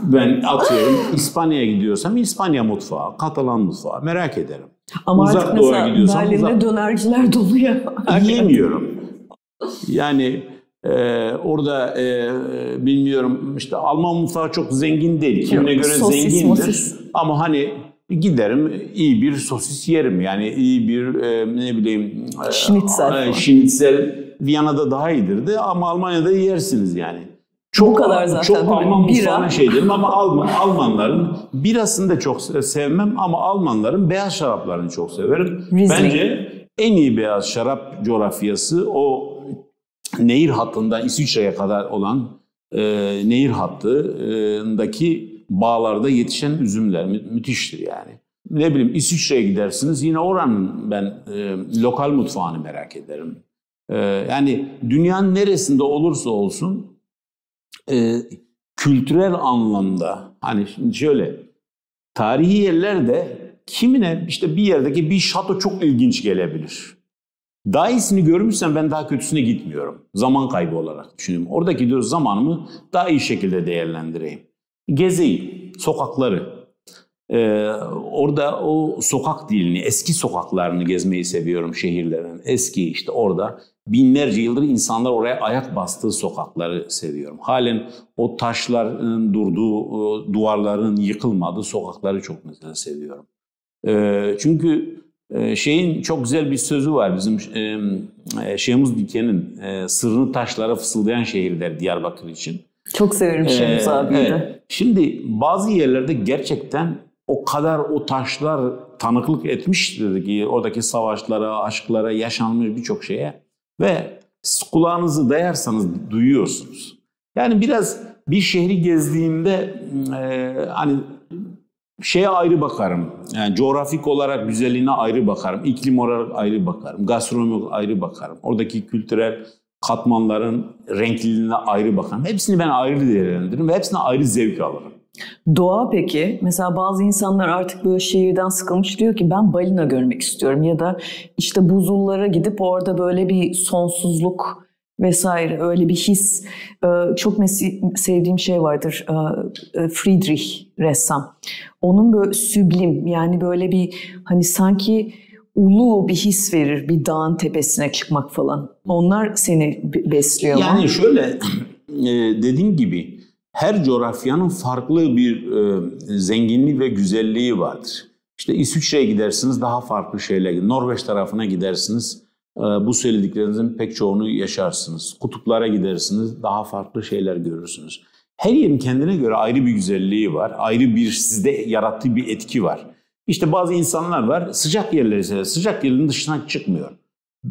ben atıyorum İspanya'ya gidiyorsam İspanya mutfağı, Katalan mutfağı merak ederim. Ama Uzak artık doğuya mesela gidiyorsan Berlin'de uzak- dönerciler dolu ya. Yiyemiyorum. Yani e, orada e, bilmiyorum işte Alman mutfağı çok zengin değil. Kimine göre sosis, zengindir. mosis. Ama hani giderim iyi bir sosis yerim. Yani iyi bir e, ne bileyim Schnitzel e, falan. Viyana'da daha iyidir de ama Almanya'da yersiniz yani. Çok, Bu kadar zaten, Çok? Alman Bira. şey derim ama Alman, Almanların birasını da çok sevmem ama Almanların beyaz şaraplarını çok severim. Riesling. Bence en iyi beyaz şarap coğrafyası o nehir hattından İsviçre'ye kadar olan e, nehir hattındaki bağlarda yetişen üzümler mü- müthiştir yani. Ne bileyim İsviçre'ye gidersiniz yine oranın ben e, lokal mutfağını merak ederim. E, yani dünyanın neresinde olursa olsun e, kültürel anlamda hani şimdi şöyle tarihi yerlerde kimine işte bir yerdeki bir şato çok ilginç gelebilir. Daha iyisini görmüşsem ben daha kötüsüne gitmiyorum. Zaman kaybı olarak düşünüyorum. Oradaki diyor zamanımı daha iyi şekilde değerlendireyim. Gezeyim, sokakları. Ee, orada o sokak dilini, eski sokaklarını gezmeyi seviyorum şehirlerin. Eski işte orada binlerce yıldır insanlar oraya ayak bastığı sokakları seviyorum. Halen o taşların durduğu, duvarların yıkılmadığı sokakları çok mesela seviyorum. Ee, çünkü E, şeyin çok güzel bir sözü var bizim e, e Şehmuz Diken'in e, sırrını taşlara fısıldayan şehirler Diyarbakır için. Çok severim Şehmuz ee, abiyi de. Şimdi bazı yerlerde gerçekten o kadar o taşlar tanıklık etmiştir ki oradaki savaşlara, aşklara, yaşanmış birçok şeye ve kulağınızı dayarsanız duyuyorsunuz. Yani biraz bir şehri gezdiğimde e, hani şeye ayrı bakarım. Yani coğrafik olarak güzelliğine ayrı bakarım. iklim olarak ayrı bakarım. Gastronomik ayrı bakarım. Oradaki kültürel katmanların renkliliğine ayrı bakarım. Hepsini ben ayrı değerlendiririm ve hepsine ayrı zevk alırım. Doğa peki? Mesela bazı insanlar artık böyle şehirden sıkılmış diyor ki ben balina görmek istiyorum ya da işte buzullara gidip orada böyle bir sonsuzluk vesaire öyle bir his. Ee, çok sevdiğim şey vardır. Ee, e, Friedrich ressam. Onun böyle süblim yani böyle bir hani sanki ulu bir his verir bir dağın tepesine çıkmak falan. Onlar seni besliyor? Yani şöyle e, dediğim gibi her coğrafyanın farklı bir e, zenginliği ve güzelliği vardır. İşte İsviçre'ye gidersiniz daha farklı şeyler. Norveç tarafına gidersiniz e, bu söylediklerinizin pek çoğunu yaşarsınız. Kutuplara gidersiniz daha farklı şeyler görürsünüz. Her yerin kendine göre ayrı bir güzelliği var. Ayrı bir sizde yarattığı bir etki var. İşte bazı insanlar var sıcak yerleri sever. Sıcak yerin dışına çıkmıyor.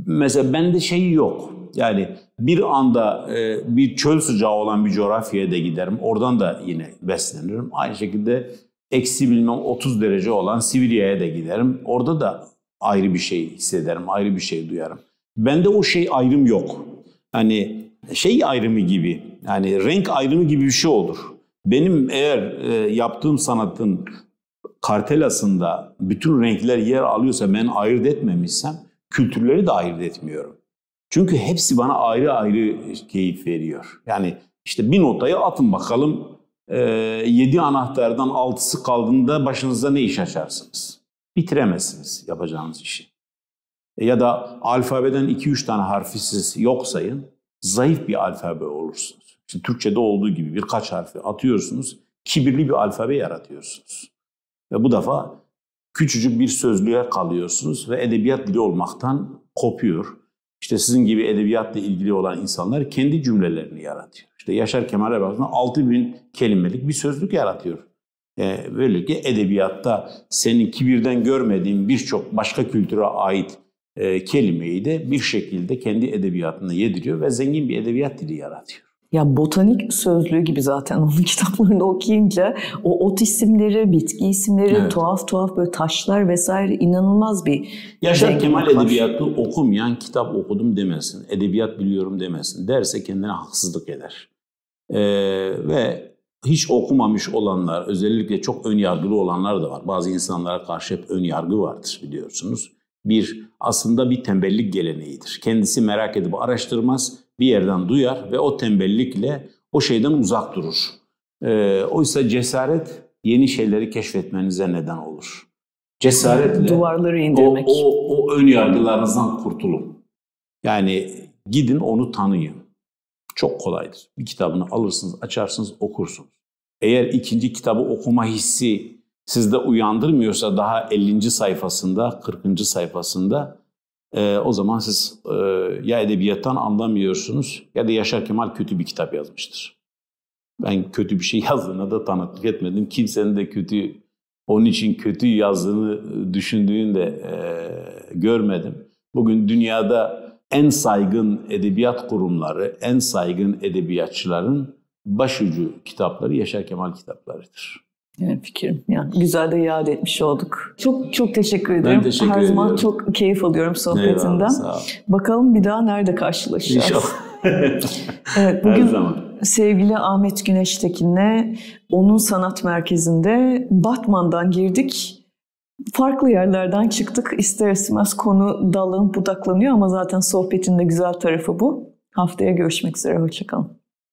Mesela bende şey yok. Yani bir anda e, bir çöl sıcağı olan bir coğrafyaya da giderim. Oradan da yine beslenirim. Aynı şekilde eksi bilmem 30 derece olan Sibirya'ya da giderim. Orada da ayrı bir şey hissederim, ayrı bir şey duyarım. Bende o şey ayrım yok. Hani şey ayrımı gibi, yani renk ayrımı gibi bir şey olur. Benim eğer e, yaptığım sanatın kartelasında bütün renkler yer alıyorsa ben ayırt etmemişsem kültürleri de ayırt etmiyorum. Çünkü hepsi bana ayrı ayrı keyif veriyor. Yani işte bir notayı atın bakalım e, yedi anahtardan altısı kaldığında başınıza ne iş açarsınız? Bitiremezsiniz yapacağınız işi. E, ya da alfabeden iki üç tane harfi siz yok sayın, zayıf bir alfabe olursunuz. İşte Türkçe'de olduğu gibi birkaç harfi atıyorsunuz, kibirli bir alfabe yaratıyorsunuz. Ve bu defa küçücük bir sözlüğe kalıyorsunuz ve edebiyat dili olmaktan kopuyor. İşte sizin gibi edebiyatla ilgili olan insanlar kendi cümlelerini yaratıyor. İşte Yaşar Kemal'e baktığında 6 bin kelimelik bir sözlük yaratıyor. E, böylelikle edebiyatta senin kibirden görmediğin birçok başka kültüre ait e, kelimeyi de bir şekilde kendi edebiyatına yediriyor ve zengin bir edebiyat dili yaratıyor. Ya botanik sözlüğü gibi zaten onun kitaplarını okuyunca o ot isimleri, bitki isimleri, evet. tuhaf tuhaf böyle taşlar vesaire inanılmaz bir Yaşar Kemal var. edebiyatı okumayan kitap okudum demesin, edebiyat biliyorum demesin derse kendine haksızlık eder. Ee, ve hiç okumamış olanlar, özellikle çok ön yargılı olanlar da var. Bazı insanlara karşı hep ön yargı vardır biliyorsunuz. Bir, aslında bir tembellik geleneğidir. Kendisi merak edip araştırmaz, bir yerden duyar ve o tembellikle o şeyden uzak durur. Ee, oysa cesaret yeni şeyleri keşfetmenize neden olur. Cesaretle duvarları indirmek. O, o, o ön yargılarınızdan kurtulun. Yani gidin onu tanıyın. Çok kolaydır. Bir kitabını alırsınız, açarsınız, okursunuz. Eğer ikinci kitabı okuma hissi sizde uyandırmıyorsa daha 50. sayfasında, 40. sayfasında e, o zaman siz e, ya edebiyattan anlamıyorsunuz ya da Yaşar Kemal kötü bir kitap yazmıştır. Ben kötü bir şey yazdığına da tanıklık etmedim. Kimsenin de kötü, onun için kötü yazdığını düşündüğünü de e, görmedim. Bugün dünyada en saygın edebiyat kurumları, en saygın edebiyatçıların başucu kitapları Yaşar Kemal kitaplarıdır. Evet fikrim. Yani güzel de iade etmiş olduk. Çok çok teşekkür ederim. Ben teşekkür Her ediyorum. zaman çok keyif alıyorum sohbetinden. Eyvallah, Bakalım bir daha nerede karşılaşacağız. İnşallah. evet bugün Her zaman. sevgili Ahmet Güneştekin'le onun sanat merkezinde Batman'dan girdik. Farklı yerlerden çıktık. İster istemez konu dallanıp budaklanıyor ama zaten sohbetin de güzel tarafı bu. Haftaya görüşmek üzere. Hoşçakalın.